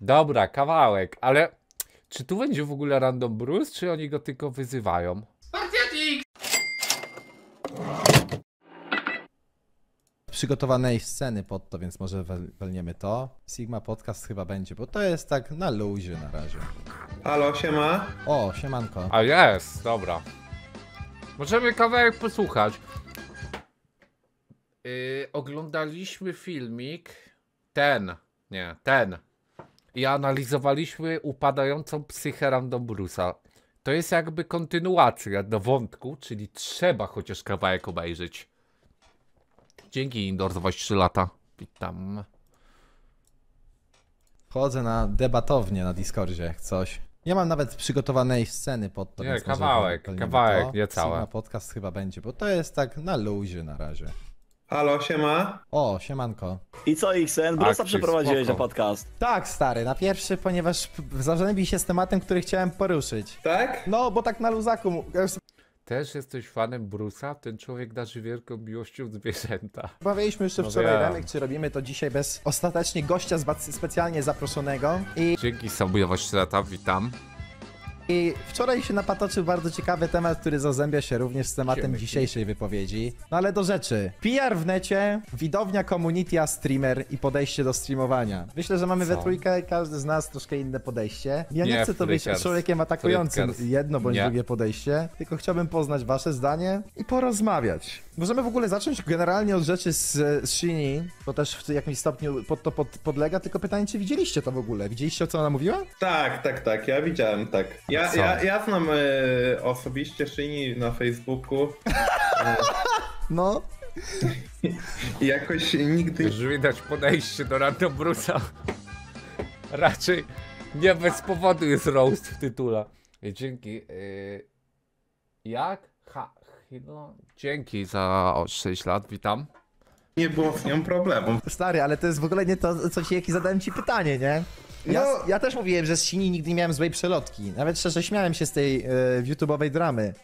Dobra, kawałek, ale czy tu będzie w ogóle Random Bruce, czy oni go tylko wyzywają? przygotowanej sceny pod to, więc może wel- welniemy to. Sigma Podcast chyba będzie, bo to jest tak na luzie na razie. Halo, siema. O, siemanko. A jest, dobra. Możemy kawałek posłuchać. Yy, oglądaliśmy filmik, ten, nie, ten. I analizowaliśmy upadającą psychę Random Bruce'a. To jest jakby kontynuacja do wątku, czyli trzeba chociaż kawałek obejrzeć. Dzięki Indoor za 3 lata. Witam. Wchodzę na debatownię na Discordzie, jak coś. Nie mam nawet przygotowanej sceny pod to, Nie, kawałek, kawałek, to. nie całe. Podcast chyba będzie, bo to jest tak na luzie na razie. Halo, siema. O, siemanko. I co, XN? Brusa Akcji, przeprowadziłeś spoko. na podcast. Tak, stary, na pierwszy, ponieważ zażegnij się z tematem, który chciałem poruszyć. Tak? No, bo tak na luzaku, mu- Też jesteś fanem Bruce'a? Ten człowiek darzy wielką miłością zwierzęta. Rozmawialiśmy jeszcze No wczoraj, wiem. Remek, czy robimy to dzisiaj bez ostatecznie gościa specjalnie zaproszonego. I, Dzięki Sabujowa Śleta, witam. I wczoraj się napatoczył bardzo ciekawy temat, który zazębia się również z tematem dzisiejszej wypowiedzi. No ale do rzeczy. PR w necie, widownia community a streamer i podejście do streamowania. Myślę, że mamy we Co? trójkę, każdy z nas troszkę inne podejście. Ja nie, Nie, chcę to być człowiekiem atakującym Flickers. jedno bądź Nie. drugie podejście, tylko chciałbym poznać wasze zdanie i porozmawiać. Możemy w ogóle zacząć generalnie od rzeczy z, z Shini, bo też w jakimś stopniu pod to pod, podlega, tylko pytanie, czy widzieliście to w ogóle? Widzieliście, o co ona mówiła? Tak, tak, tak, ja widziałem, tak. Ja, Co? ja, ja znam e, osobiście Szyni na Facebooku No, i jakoś nigdy... Już widać podejście do Random Bruce'a. Raczej nie bez powodu jest roast w tytule. Dzięki. Yy, jak? Ha, no, dzięki za o, 6 lat, witam. Nie było z nią problemu. Stary, ale to jest w ogóle nie to, co ci, jakie zadałem ci pytanie, nie? Ja, No. ja też mówiłem, że z Shini nigdy nie miałem złej przelotki. Nawet szczerze śmiałem się z tej e, YouTube'owej dramy.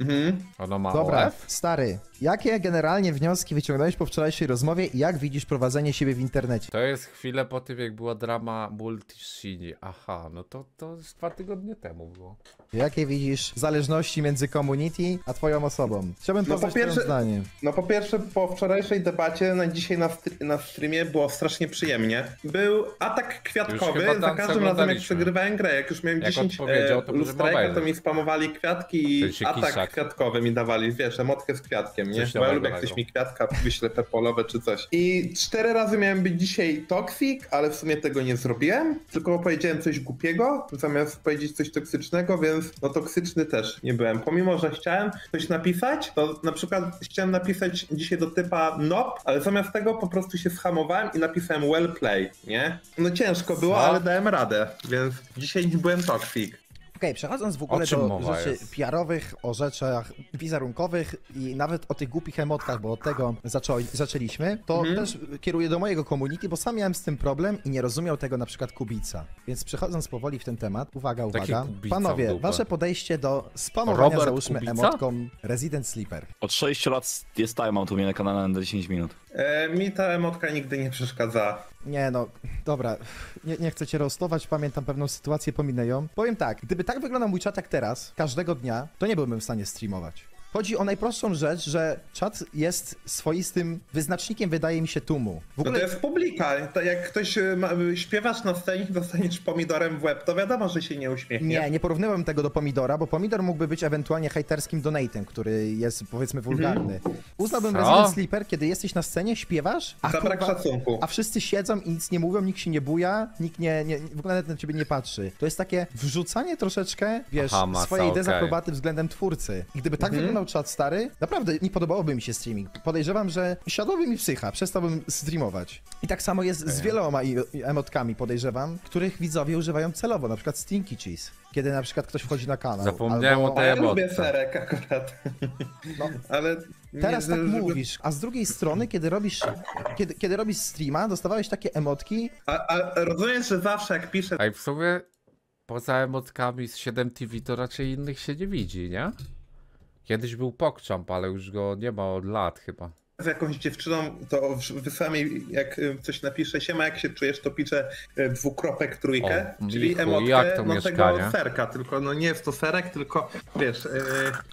Mhm. Ono ma Dobra, OF. stary, jakie generalnie wnioski wyciągnąłeś po wczorajszej rozmowie i jak widzisz prowadzenie siebie w internecie? To jest chwilę po tym, jak była drama Multi Shini. Aha, no to, to z dwa tygodnie temu było. Jakie widzisz zależności między community a twoją osobą? Chciałbym No, poznać po pierwsze- zdanie. No po pierwsze, po wczorajszej debacie, na dzisiaj na, na streamie było strasznie przyjemnie. Był atak kwiatkowy, za każdym razem jak przegrywałem grę, jak już miałem Jak 10 odpowiedział, to e, lustrajka, to mi spamowali kwiatki i atak kiszak. kwiatkowy mi dawali, wiesz, emotkę z kwiatkiem, nie? Coś Bo ja lubię, jak ktoś mi kwiatka wyśle pepolowe czy coś. I cztery razy miałem być dzisiaj toxic, ale w sumie tego nie zrobiłem, tylko powiedziałem coś głupiego, zamiast powiedzieć coś toksycznego, więc no toksyczny też nie byłem. Pomimo, że chciałem coś napisać, to na przykład chciałem napisać dzisiaj do typa nop, ale zamiast tego po prostu się schamowałem i napisałem well play, nie? No ciężko było, Co? ale dałem radę, więc dzisiaj nie byłem toxic. Okej, przechodząc w ogóle do rzeczy jest? PR-owych, o rzeczach wizerunkowych i nawet o tych głupich emotkach, bo od tego zaczą, zaczęliśmy, to Mhm. też kieruję do mojego community, bo sam miałem z tym problem i nie rozumiał tego na przykład Kubica. Więc przechodząc powoli w ten temat, uwaga, uwaga. Panowie, wasze podejście do spamowania, Robert załóżmy, Kubica? emotką Resident Sleeper. Od 6 lat jest timeout u mnie na kanale na 10 minut. E, mi ta emotka nigdy nie przeszkadza. Nie no, dobra, nie, nie chcę cię roastować, pamiętam pewną sytuację, pominę ją. Powiem tak, gdyby tak wyglądał mój czat jak teraz, każdego dnia, to nie byłbym w stanie streamować. Chodzi o najprostszą rzecz, że czat jest swoistym wyznacznikiem, wydaje mi się, tłumu. W No ogóle to jest publika. To jak ktoś e, ma, śpiewasz na scenie i dostaniesz pomidorem w łeb, to wiadomo, że się nie uśmiechnie. nie, nie porównywałem tego do pomidora, bo pomidor mógłby być ewentualnie hejterskim donatem, który jest powiedzmy wulgarny. Uznałbym Co? Resident Sleeper, kiedy jesteś na scenie, śpiewasz, a, kurwa- szacunku. a wszyscy siedzą i nic nie mówią, nikt się nie buja, nikt nie, nie w ogóle nawet na ciebie nie patrzy. To jest takie wrzucanie troszeczkę, wiesz, Aha, masa, swojej okej. dezaprobaty względem twórcy. I gdyby tak Mhm. wyglądał czat stary, naprawdę nie podobałoby mi się streaming. Podejrzewam, że siadłoby mi psycha, przestałbym streamować. I tak samo jest z wieloma emotkami, podejrzewam, których widzowie używają celowo, na przykład Stinky Cheese. Kiedy na przykład ktoś wchodzi na kanał. Zapomniałem albo... o A ja emotce. lubię serek akurat. No. Ale Teraz tak żeby- mówisz, a z drugiej strony, kiedy robisz, kiedy, kiedy robisz streama, dostawałeś takie emotki, A, a rozumiesz, że zawsze jak piszę A i w sumie poza emotkami z 7 TV to raczej innych się nie widzi, nie? Kiedyś był PogChamp, ale już go nie ma od lat chyba. z jakąś dziewczyną, to w- wysłałem jej, jak y, coś napiszę, siema, jak się czujesz, to piszę y, dwukropek trójkę, O, czyli Michu, emotkę jak to no, mieszkanie? tego serka, tylko no nie jest to serek, tylko wiesz, y,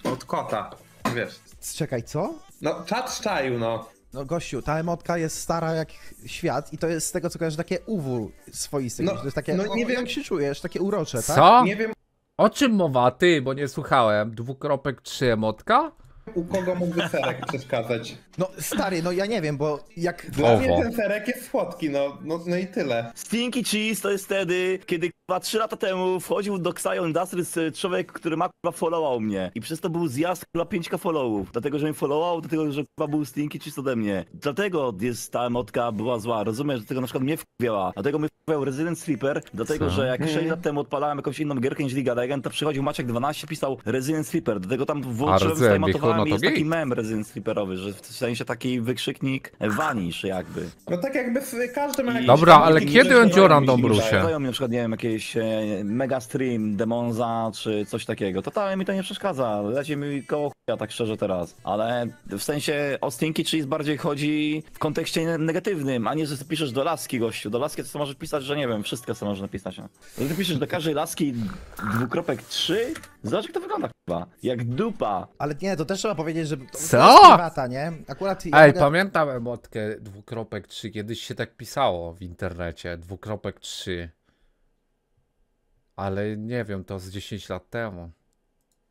od kota, wiesz. Czekaj, co? No, czat szczaił, no. No gościu, ta emotka jest stara jak świat i to jest z tego co kojarzę takie uwu swoiste. No, to jest takie, no nie nie wiem- jak się czujesz, takie urocze, tak? Co? Nie wiem, O czym mowa? Ty, bo nie słuchałem. Dwukropek trzy emotka? U kogo mógłby serek przeszkadzać. No stary, no ja nie wiem, bo jak... Dla Owo. mnie ten serek jest słodki, no, no, no i tyle. Stinky Cheese to jest wtedy, kiedy chyba 3 lata temu wchodził do Xio Industries y, człowiek, który ma kurwa followował mnie. I przez to był zjazd chyba 5k followów. Dlatego, że mnie followował, dlatego, że chyba był Stinky Cheese ode mnie. Dlatego jest ta emotka była zła. Rozumiesz, dlatego na przykład mnie wkurwiała. Dlatego mnie wkurwiał Resident Sleeper, dlatego, Co? że jak 6 lat temu odpalałem jakąś inną gierkę niż Liga Legend, to przychodził Maciek 12 pisał Resident Sleeper. Dlatego tam włączyłem, Resident no i to jest taki git. mem Resident Sleeperowy, że w sensie taki wykrzyknik vanish jakby. No tak jakby w- każdy ma I- Dobra, tam ale kiedy on do mi brusie? mi na przykład, nie wiem, jakieś e, mega stream Demonza czy coś takiego. Totalnie mi to nie przeszkadza. Leci mi koło chuja, tak szczerze teraz. Ale w sensie o Stinky Cheese bardziej chodzi w kontekście negatywnym, a nie, że piszesz do laski gościu. Do laski to co możesz pisać, że nie wiem, wszystko co możesz napisać. No. Ty piszesz do każdej laski dwukropek 3? Zobacz jak to wygląda chyba. Jak dupa. Ale nie, to też trzeba powiedzieć, że to, Co? jest prywata, nie? Akurat ja Ej, mogę... pamiętam emotkę dwukropek 3, kiedyś się tak pisało w internecie, dwukropek 3. Ale nie wiem, to z 10 lat temu.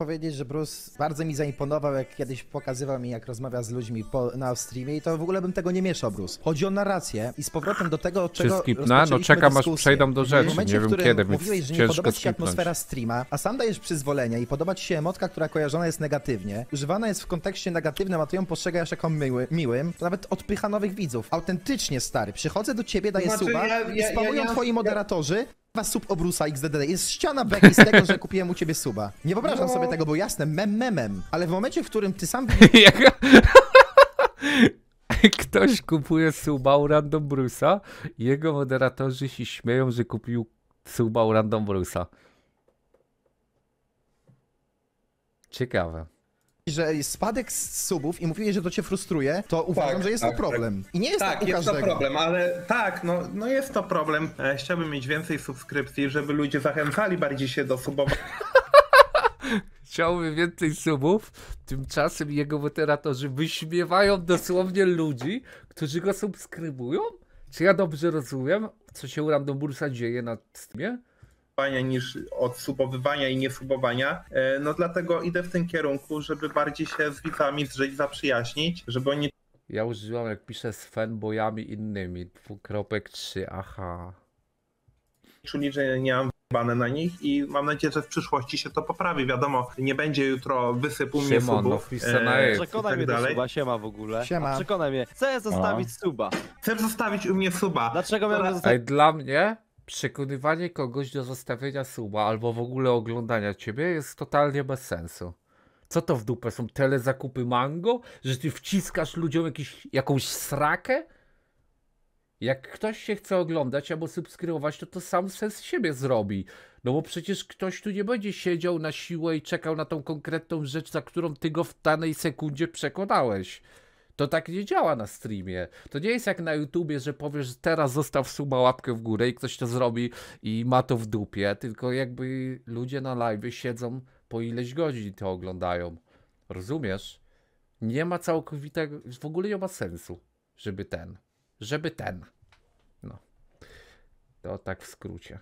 Powiedzieć, że Bruce bardzo mi zaimponował, jak kiedyś pokazywał mi, jak rozmawia z ludźmi po, na streamie i to w ogóle bym tego nie mieszał, Bruce. Chodzi o narrację i z powrotem do tego, od Czy czego skipnę? No rozpoczęliśmy czekam, aż przejdą do rzeczy, momencie, nie wiem kiedy, więc mówiłeś, że nie ciężko podoba ci się skipnąć. atmosfera streama, a sam dajesz przyzwolenie i podoba ci się emotka, która kojarzona jest negatywnie, używana jest w kontekście negatywnym, a ty ją postrzegasz jako miły, miłym, to nawet odpycha nowych widzów. Autentycznie, stary. Przychodzę do ciebie, daję Znaczy, suba ja- ja- i spamują ja- ja- twoi moderatorzy, Was sub obrusa XDD. Jest ściana beki z tego, że kupiłem u ciebie suba. Nie wyobrażam No. sobie tego, bo jasne, mem memem. Ale w momencie, w którym ty sam Ktoś kupuje suba u Random Bruce'a jego moderatorzy się śmieją, że kupił suba u Random Bruce'a. Ciekawe. Że jest spadek z subów i mówiłeś, że to cię frustruje, to uważam, że jest tak, to problem. I nie jest Tak, tak u jest każdego. to problem, ale tak, no, no jest to problem. E, Chciałbym mieć więcej subskrypcji, żeby ludzie zachęcali bardziej się do subowania. Chciałby więcej subów, tymczasem jego moderatorzy wyśmiewają dosłownie ludzi, którzy go subskrybują? Czy ja dobrze rozumiem, co się u Random Bruce'a dzieje na Steamie? niż od subowywania i niesubowania. E, No dlatego idę w tym kierunku, żeby bardziej się z widzami zżyć, zaprzyjaźnić, żeby oni Ja używam, jak piszę z fanboyami innymi, dwukropek 3, aha. czuli, że nie mam bane na nich i mam nadzieję, że w przyszłości się to poprawi. Wiadomo, nie będzie jutro wysypu mnie no subów na e, i Przekonaj tak mnie do dalej. suba, siema w ogóle. Siema. A Przekonaj mnie, chcę zostawić suba. Chcesz zostawić u mnie suba. Dlaczego miałem zostawić? Ej, dla mnie przekonywanie kogoś do zostawienia suba albo w ogóle oglądania ciebie jest totalnie bez sensu. Co to w dupę? Są telezakupy mango? Że ty wciskasz ludziom jakiś, jakąś srakę? Jak ktoś się chce oglądać albo subskrybować, to to sam sens siebie zrobi. No bo przecież ktoś tu nie będzie siedział na siłę i czekał na tą konkretną rzecz, za którą ty go w danej sekundzie przekonałeś. To tak nie działa na streamie. To nie jest jak na YouTubie, że powiesz teraz zostaw suba łapkę w górę i ktoś to zrobi i ma to w dupie, tylko jakby ludzie na live siedzą po ileś godzin to oglądają. Rozumiesz? Nie ma całkowitego, w ogóle nie ma sensu, żeby ten, żeby ten. No. To tak w skrócie.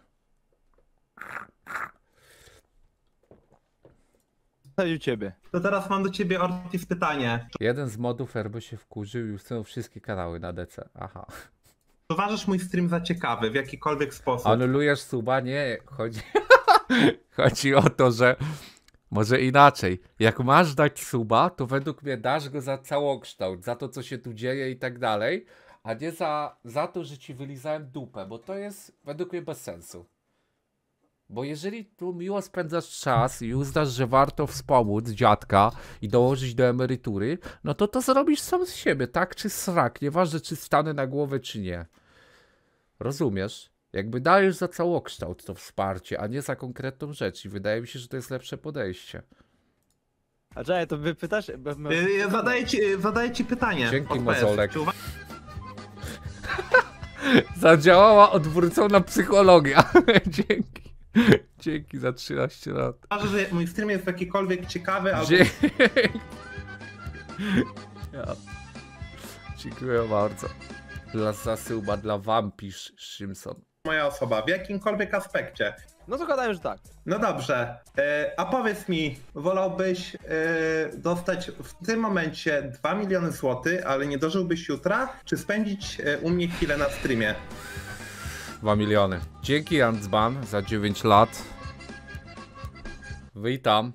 Zostawił ciebie. To teraz mam do ciebie, Ortiz, pytanie. Jeden z modów RB się wkurzył i usunął wszystkie kanały na DC. Aha. Czy uważasz mój stream za ciekawy w jakikolwiek sposób? Anulujesz suba? Nie, chodzi, chodzi o to, że może inaczej. Jak masz dać suba, to według mnie dasz go za całokształt, za to, co się tu dzieje i tak dalej, a nie za, za to, że ci wylizałem dupę, bo to jest według mnie bez sensu. Bo jeżeli tu miło spędzasz czas i uznasz, że warto wspomóc dziadka i dołożyć do emerytury, no to to zrobisz sam z siebie, tak czy srak, nieważne czy stanę na głowę czy nie. Rozumiesz? Jakby dajesz za całokształt to wsparcie, a nie za konkretną rzecz i wydaje mi się, że to jest lepsze podejście. A czekaj, to wy pytasz? Bo- Yy, Zadaję ci, zadaję ci pytanie. Dzięki. Mozolek. Zadziałała odwrócona psychologia. Dzięki. Dzięki za 13 lat. uważasz, że mój stream jest jakikolwiek ciekawy, albo Dzięki. Ja. Dziękuję bardzo. Dla zasyłba dla Wampisz Szymson. moja osoba, w jakimkolwiek aspekcie. No to gadałem, że tak. No dobrze, e, a powiedz mi, wolałbyś e, dostać w tym momencie 2 miliony złotych, ale nie dożyłbyś jutra, czy spędzić e, u mnie chwilę na streamie? 2 miliony. Dzięki Andzban za 9 lat. Witam.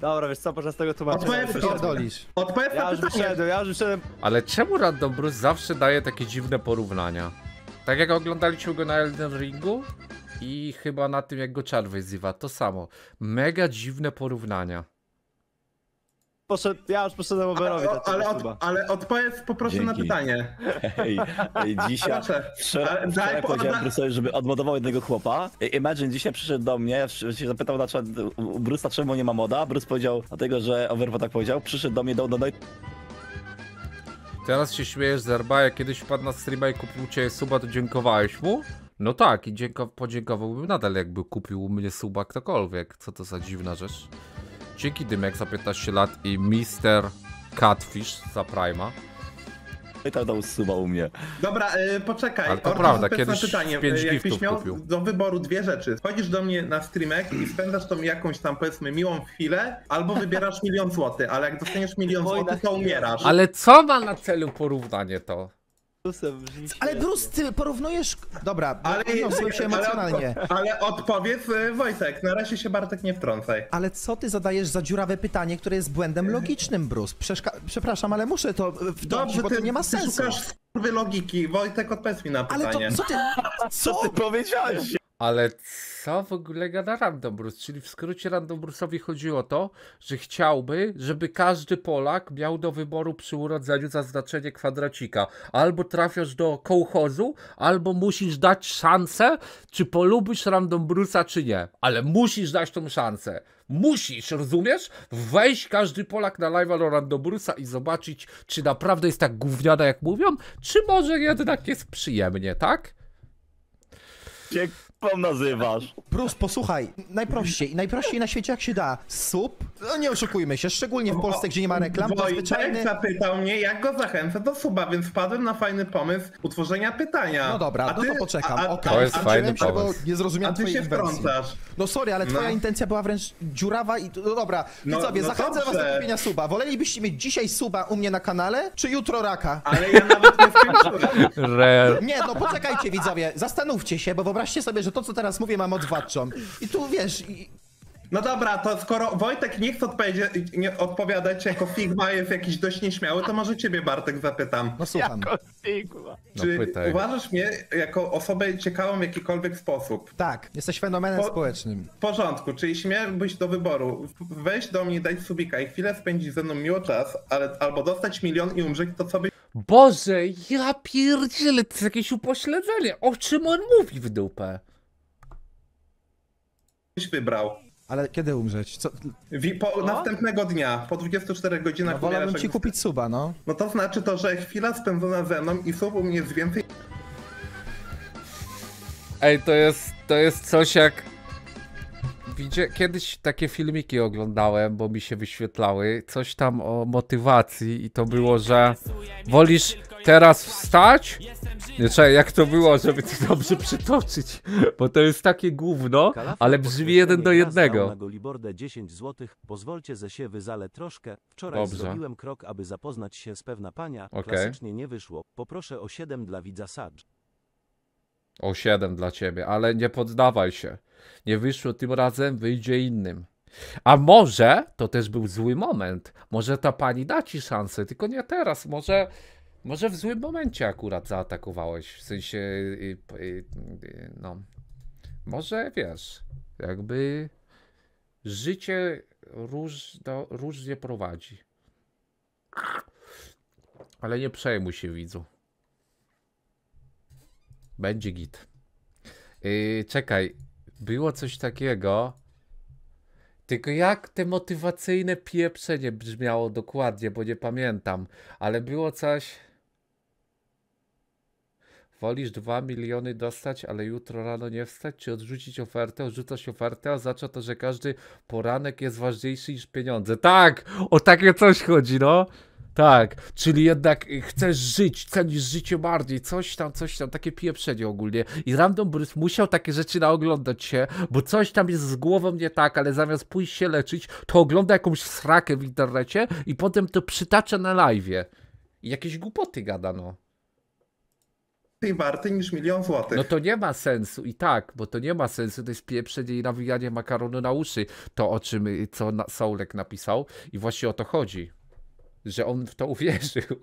Dobra, wiesz co, podczas tego tłumaczenia. Odpowiedz-. Pierdolisz. Odpowiedz Ja na już pytanie. wyszedłem, ja już wyszedłem. Ale czemu Random Bruce zawsze daje takie dziwne porównania? Tak jak oglądaliśmy go na Elden Ringu i chyba na tym jak go czar wyzywa, to samo. Mega dziwne porównania. Poszedł, ja już poszedłem Overowi Ale, ale, od, ale odpowiedz poproszę na Dzięki. pytanie. Ej, ej dzisiaj, wczoraj, wczoraj po- powiedziałem da- Bruce'owi, żeby odmodował jednego chłopa. Imagine dzisiaj przyszedł do mnie, się zapytał na przykład Bruce'a, czemu nie ma moda. Bruce powiedział, dlatego że Overwo tak powiedział. Przyszedł do mnie, do, do, do Teraz się śmiejesz z Erba, jak kiedyś wpadł na streama i kupił cię suba, to dziękowałeś mu? No tak, i dzięko- podziękowałbym nadal, jakby kupił u mnie suba ktokolwiek. Co to za dziwna rzecz. Dzięki Dymek za 15 lat i Mr. Catfish za Prima. i tak dał suba u mnie. Dobra, y, poczekaj. Ale to Ortiz, prawda, na kiedyś pytanie. pięć Y, Jakbyś giftów miał kupił. do wyboru dwie rzeczy. Chodzisz do mnie na streamek i spędzasz tą jakąś tam powiedzmy miłą chwilę, albo wybierasz milion złotych, ale jak dostaniesz milion złotych, to umierasz. Ale co ma na celu porównanie to? Ale. Bruce, ty porównujesz... Dobra, Ale, odniosłem się ale, emocjonalnie. ale odpowiedz y, Wojtek, na razie się Bartek nie wtrącaj. Ale co ty zadajesz za dziurawe pytanie, które jest błędem logicznym, Bruce? Przeszka- Przepraszam, ale muszę to e, wtrącić, bo to nie ma ty sensu. szukasz skurwy logiki. Wojtek, odpowiedz mi na Ale pytanie. to co ty... Co? Ty powiedziałeś! Ale co w ogóle gada Random Bruce? Czyli w skrócie Random Bruce'owi chodzi o to, że chciałby, żeby każdy Polak miał do wyboru przy urodzeniu zaznaczenie kwadracika. Albo trafiasz do kołchozu, albo musisz dać szansę, czy polubisz Random Bruce'a, czy nie. Ale musisz dać tą szansę. Musisz, rozumiesz? Wejść każdy Polak na live do Random Bruce'a i zobaczyć, czy naprawdę jest tak gówniana jak mówią, czy może jednak jest przyjemnie, tak? Jak pan nazywasz? Bruce, posłuchaj, najprościej, najprościej na świecie jak się da. Sub, no nie oszukujmy się, szczególnie w Polsce, gdzie nie ma reklam, to zwyczajny... zapytał mnie, jak go zachęcę do suba, więc wpadłem na fajny pomysł utworzenia pytania. No dobra, A no to poczekam, a- a- okej. To jest a- fajny się, bo pomysł. nie A zrozumiałem ty się wtrącasz. No sorry, ale twoja No. intencja była wręcz dziurawa i... No dobra, No- widzowie, no zachęcam was dobrze. do kupienia suba. Wolelibyście mieć dzisiaj suba u mnie na kanale, czy jutro raka? Ale ja nawet nie skończyłem. Rel. Nie, no poczekajcie widzowie, zastanówcie się, bo wyobraźcie sobie, że to co teraz mówię ma moc władczą. I tu wiesz, i... No dobra, to skoro Wojtek nie chce odpowiedzi, nie odpowiadać jako Figma jest jakiś dość nieśmiały, to może ciebie Bartek zapytam. no słucham. Sigma. No Czy pytaj. uważasz mnie jako osobę ciekawą w jakikolwiek sposób? Tak, jesteś fenomenem Po- społecznym. W porządku, czyli śmiałbyś do wyboru wejść do mnie, dać subika i chwilę spędzić ze mną miło czas, ale albo dostać milion i umrzeć, to co byś Boże, ja pierdzielę, to jest jakieś upośledzenie. O czym on mówi w dupę? wybrał? Ale kiedy umrzeć? Co? Wi- Po, następnego dnia, po 24 godzinach No, wolałbym ci kupić suba, no. No to znaczy to, że chwila spędzona ze mną i sub u mnie jest więcej Ej, to jest, to jest coś jak... Widzie, kiedyś takie filmiki oglądałem, bo mi się wyświetlały, coś tam o motywacji i to było, że wolisz teraz wstać? Nie, czekaj, jak to było, żeby to dobrze przytoczyć, bo to jest takie gówno, ale brzmi jeden do jednego. Na Golibordę 10 zł. Pozwólcie ze się wyzale troszkę. Wczoraj Dobrze. zrobiłem krok, aby zapoznać się z pewna pania. Okej. Klasycznie nie wyszło. Poproszę o 7 dla widza Sadż. O 7 dla ciebie, ale nie poddawaj się. Nie wyszło tym razem, wyjdzie innym. A może to też był zły moment. Może ta pani da ci szansę, tylko nie teraz. Może, może w złym momencie akurat zaatakowałeś. W sensie, y, y, y, no. Może wiesz, jakby życie róż, do, różnie prowadzi. Ale nie przejmuj się, widzu. Będzie git. Yy, czekaj, było coś takiego. Tylko jak te motywacyjne pieprzenie brzmiało dokładnie, bo nie pamiętam, ale było coś. Wolisz 2 miliony dostać, ale jutro rano nie wstać, czy odrzucić ofertę? Odrzucasz ofertę, oznacza to, że każdy poranek jest ważniejszy niż pieniądze. Tak! O takie coś chodzi, no. Tak, czyli jednak y, chcesz żyć, cenisz życie bardziej, coś tam, coś tam, takie pieprzenie ogólnie. I Random Bruce musiał takie rzeczy naoglądać się, bo coś tam jest z głową nie tak, ale zamiast pójść się leczyć, to ogląda jakąś srakę w internecie i potem to przytacza na live'ie. I jakieś głupoty gada, no. I warty niż milion złotych. No to nie ma sensu i tak, bo to nie ma sensu, to jest pieprzenie i nawijanie makaronu na uszy, to o czym, y, co na, Soulek napisał i właśnie o to chodzi, że on w to uwierzył.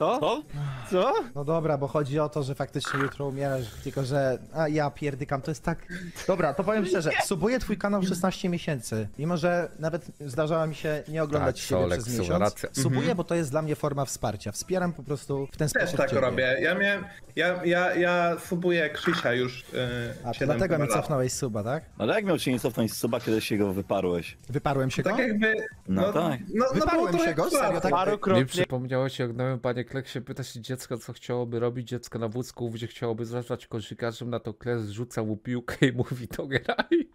Co? Co? No dobra, bo chodzi o to, że faktycznie jutro umierasz, tylko że... A ja pierdykam, to jest tak... Dobra, to powiem szczerze, subuję twój kanał 16 miesięcy, mimo że nawet zdarzało mi się nie oglądać Tak, siebie Solek, przez miesiąc. racja. Subuję, bo to jest dla mnie forma wsparcia. Wspieram po prostu w ten Też sposób tak ciebie. robię. Ja miałem, ja, ja, ja subuję Krzysia już yy, A to 7 dlatego mi cofnąłeś suba, tak? Ale jak miał cię nie cofnąć z suba, kiedy się go wyparłeś? Wyparłem się go? Tak jakby... No tak. No, no Wyparłem się go? Serio, tak? Mi Parokrotnie. przypomniało się, jak panie Pyta się dziecko, co chciałoby robić, dziecko na wózku, gdzie chciałoby zostać koszykarzem, na to Kles rzuca mu piłkę i mówi to graj.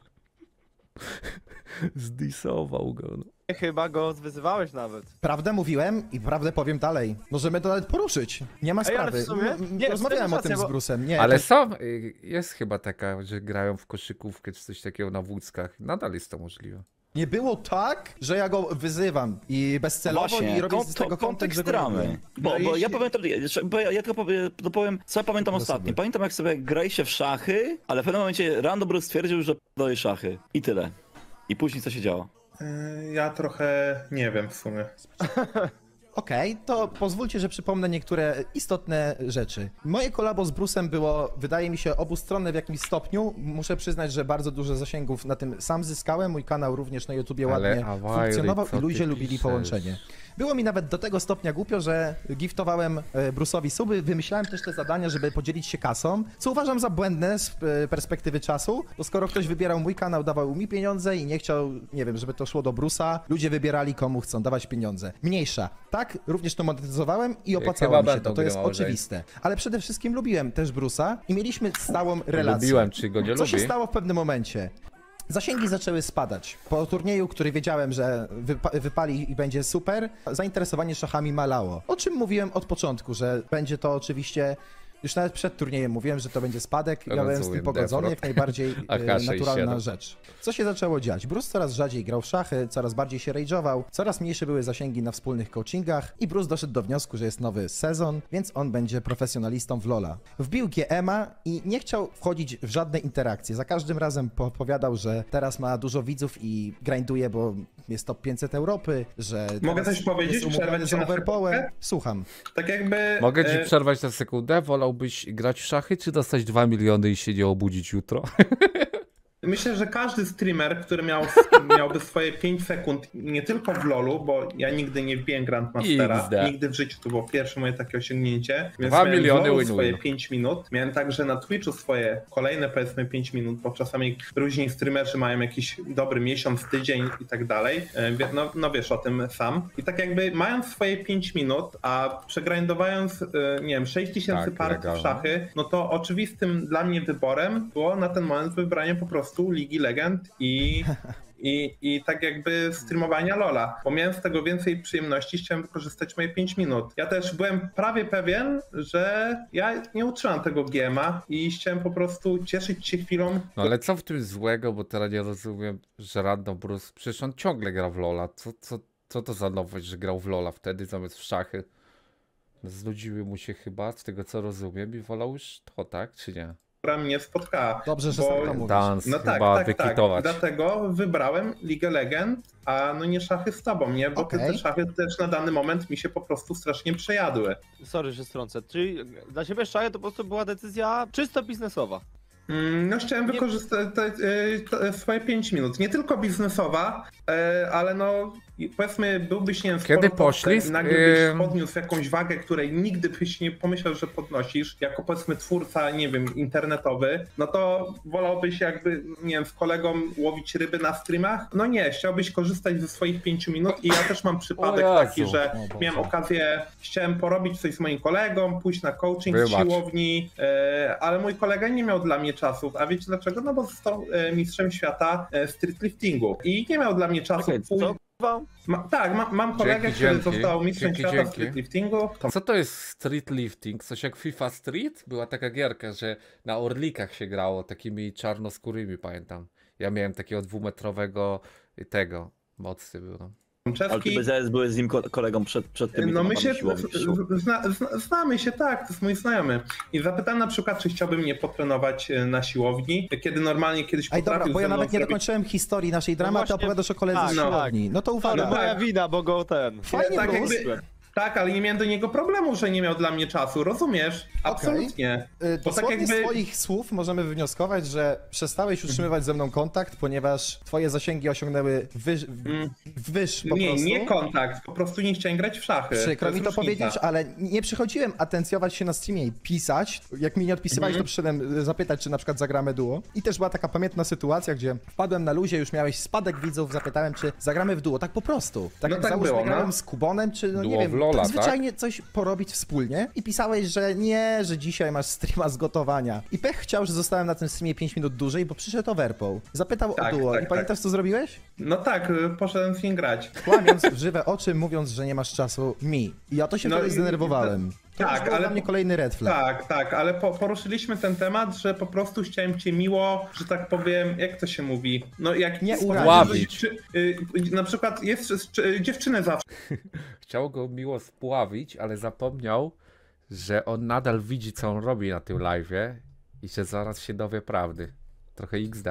Zdisował go. No. Chyba go zwyzywałeś nawet. Prawdę mówiłem i prawdę powiem dalej. Możemy to nawet poruszyć. Nie ma Ej, ale sprawy. w sumie- nie, Rozmawiałem o racja, tym z Brusem. Nie, Ale to- są, y, jest chyba taka, że grają w koszykówkę czy coś takiego na wózkach. Nadal jest to możliwe. Nie było tak, że ja go wyzywam i bezcelowo Właśnie, i robię kon- z tego kontekst go ramy. robię. Bo, No bo jeśli- ja pamiętam, bo ja, ja tylko powiem, to powiem, co ja pamiętam No ostatnio. Pamiętam jak sobie graliście w szachy, ale w pewnym momencie Rando Bruce stwierdził, że daje szachy. I tyle. I później co się działo? Yy, Ja trochę nie wiem w sumie. Okej, to pozwólcie, że przypomnę niektóre istotne rzeczy. Moje kolabo z Brusem było, wydaje mi się, obustronne w jakimś stopniu. Muszę przyznać, że bardzo dużo zasięgów na tym sam zyskałem. Mój kanał również na YouTubie Ale, ładnie a Wiley, funkcjonował i ludzie lubili piszesz? połączenie. Było mi nawet do tego stopnia głupio, że giftowałem e, Bruce'owi suby, wymyślałem też te zadania, żeby podzielić się kasą, co uważam za błędne z e, perspektywy czasu, bo skoro ktoś wybierał mój kanał, dawał mi pieniądze i nie chciał, nie wiem, żeby to szło do Bruce'a, ludzie wybierali komu chcą dawać pieniądze. Mniejsza. Tak, również to monetyzowałem i opłacało mi się to, to jest oczywiste. Ale przede wszystkim lubiłem też Bruce'a i mieliśmy stałą relację. Lubiłem, czy go nie Co się lubi? stało w pewnym momencie? Zasięgi zaczęły spadać. Po turnieju, który wiedziałem, że wypa- wypali i będzie super, zainteresowanie szachami malało. O czym mówiłem od początku, że będzie to oczywiście. Już nawet przed turniejem mówiłem, że to będzie spadek. Ja byłem z tym pogodzony, jak najbardziej e, naturalna 67. rzecz. Co się zaczęło dziać? Bruce coraz rzadziej grał w szachy, coraz bardziej się rage'ował, coraz mniejsze były zasięgi na wspólnych coachingach i Bruce doszedł do wniosku, że jest nowy sezon, więc on będzie profesjonalistą w LoL'a. Wbił GM'a i nie chciał wchodzić w żadne interakcje. Za każdym razem opowiadał, że teraz ma dużo widzów i grinduje, bo jest top 500 Europy, że Mogę coś powiedzieć? Przerwać na? Słucham. Tak jakby... Mogę ci e, przerwać na sekundę? Wolałbyś grać w szachy, czy dostać 2 miliony i się nie obudzić jutro? Myślę, że każdy streamer, który miał, miałby swoje 5 sekund, nie tylko w LoLu, bo ja nigdy nie wbiłem Grandmastera, nigdy w życiu to było pierwsze moje takie osiągnięcie, więc Dwa miałem miliony w swoje 5 minut, miałem także na Twitchu swoje kolejne powiedzmy 5 minut, bo czasami różni streamerzy mają jakiś dobry miesiąc, tydzień i tak dalej, E, no, no wiesz o tym sam. I tak jakby mając swoje 5 minut, a przegrindowając, e, nie wiem, 6 tysięcy Tak, partii w szachy, no to oczywistym dla mnie wyborem było na ten moment wybranie po prostu Ligi Legend i, i, i tak jakby streamowania Lola. Bo miałem z tego więcej przyjemności, chciałem wykorzystać moje 5 minut. Ja też byłem prawie pewien, że ja nie utrzymam tego GMA i chciałem po prostu cieszyć się chwilą. No ale co w tym złego, bo teraz nie rozumiem, że Random Bruce, przecież on ciągle gra w Lola. Co, co, co to za nowość, że grał w Lola wtedy zamiast w szachy? Znudziły mu się chyba, z tego co rozumiem i wolał już to, tak? Czy nie? Która mnie spotkała. Dobrze, że Bo- sam to mówisz. No tak, tak, tak. Dlatego wybrałem Ligę Legend, a no nie szachy z tobą, nie? Bo te, Okej. te szachy też na dany moment mi się po prostu strasznie przejadły. Sorry, że strącę. Czyli dla ciebie Szaja to po prostu była decyzja czysto biznesowa. Mm, No chciałem Nie- wykorzystać te, e, te, swoje 5 minut. Nie tylko biznesowa, e, ale no powiedzmy byłbyś, nie wiem, Kiedy poślizg? nagle byś podniósł jakąś wagę, której nigdy byś nie pomyślał, że podnosisz, jako powiedzmy twórca, nie wiem, internetowy, no to wolałbyś jakby, nie wiem, z kolegą łowić ryby na streamach? No nie, chciałbyś korzystać ze swoich pięciu minut i ja też mam przypadek taki, że O Boże. miałem okazję, chciałem porobić coś z moim kolegą, pójść na coaching z Wybacz. siłowni, e, ale mój kolega nie miał dla mnie czasu. A wiecie dlaczego? No bo został e, mistrzem świata e, streetliftingu i nie miał dla mnie czasu? Kurwa? Ma, tak, ma, mam kolegę, Dzięki, który dzięki. został mistrzem Dzięki, świata dzięki. streetliftingu. To Co to jest street lifting? Coś jak FIFA Street? Była taka gierka, że na orlikach się grało takimi czarnoskórymi, pamiętam. Ja miałem takiego dwumetrowego tego. Mocny był. No. Ale ty. BZS byłeś z nim ko- kolegą przed, przed tymi No my się zna, zna, znamy się, tak, to jest mój znajomy. I zapytałem na przykład, czy chciałby mnie potrenować e, na siłowni, kiedy normalnie kiedyś Ej, dobra, bo ja nawet nie zrobić- dokończyłem historii naszej dramy, a ty właśnie- opowiadasz o koledze tak, z no. siłowni. No to Ale uwaga. moja wina, bo go ten. Fajnie, tak Bruce. jakby- Tak, ale nie miałem do niego problemu, że nie miał dla mnie czasu, rozumiesz? Absolutnie. Y, Bo tak jakby- twoich słów możemy wywnioskować, że przestałeś utrzymywać ze mną kontakt, ponieważ twoje zasięgi osiągnęły wyż, Mm. wyż po Nie, prostu. nie kontakt, po prostu nie chciałem grać w szachy. Przykro mi to powiedzieć, ale nie przychodziłem atencjować się na streamie i pisać. Jak mi nie odpisywałeś, Mhm. to przyszedłem y, zapytać, czy na przykład zagramy duo. I też była taka pamiętna sytuacja, gdzie wpadłem na luzie, już miałeś spadek widzów, zapytałem, czy zagramy w duo. Tak po prostu. Tak No jak tak załóżmy, było, no. grałem z Kubonem, czy no nie Duo w wiem, Lola, tak zwyczajnie coś porobić wspólnie. I pisałeś, że nie, że dzisiaj masz streama z gotowania. I pech chciał, że zostałem na tym streamie 5 minut dłużej, bo przyszedł Overpoł. Zapytał Tak, o duo. tak, I pamiętasz, co zrobiłeś? No tak, y, poszedłem z nim grać. Kłamiąc w żywe oczy, mówiąc, że nie masz czasu mi. I ja to się No wtedy i- zdenerwowałem. To tak, ale dla mnie kolejny red flag. Tak, tak, ale po, poruszyliśmy ten temat, że po prostu chciałem cię miło, że tak powiem, jak to się mówi? No jak Nie urazić. Czy, y, na przykład jest czy, dziewczynę zawsze Chciał go miło spławić, ale zapomniał, że on nadal widzi, co on robi na tym live'ie i że zaraz się dowie prawdy. Trochę XD.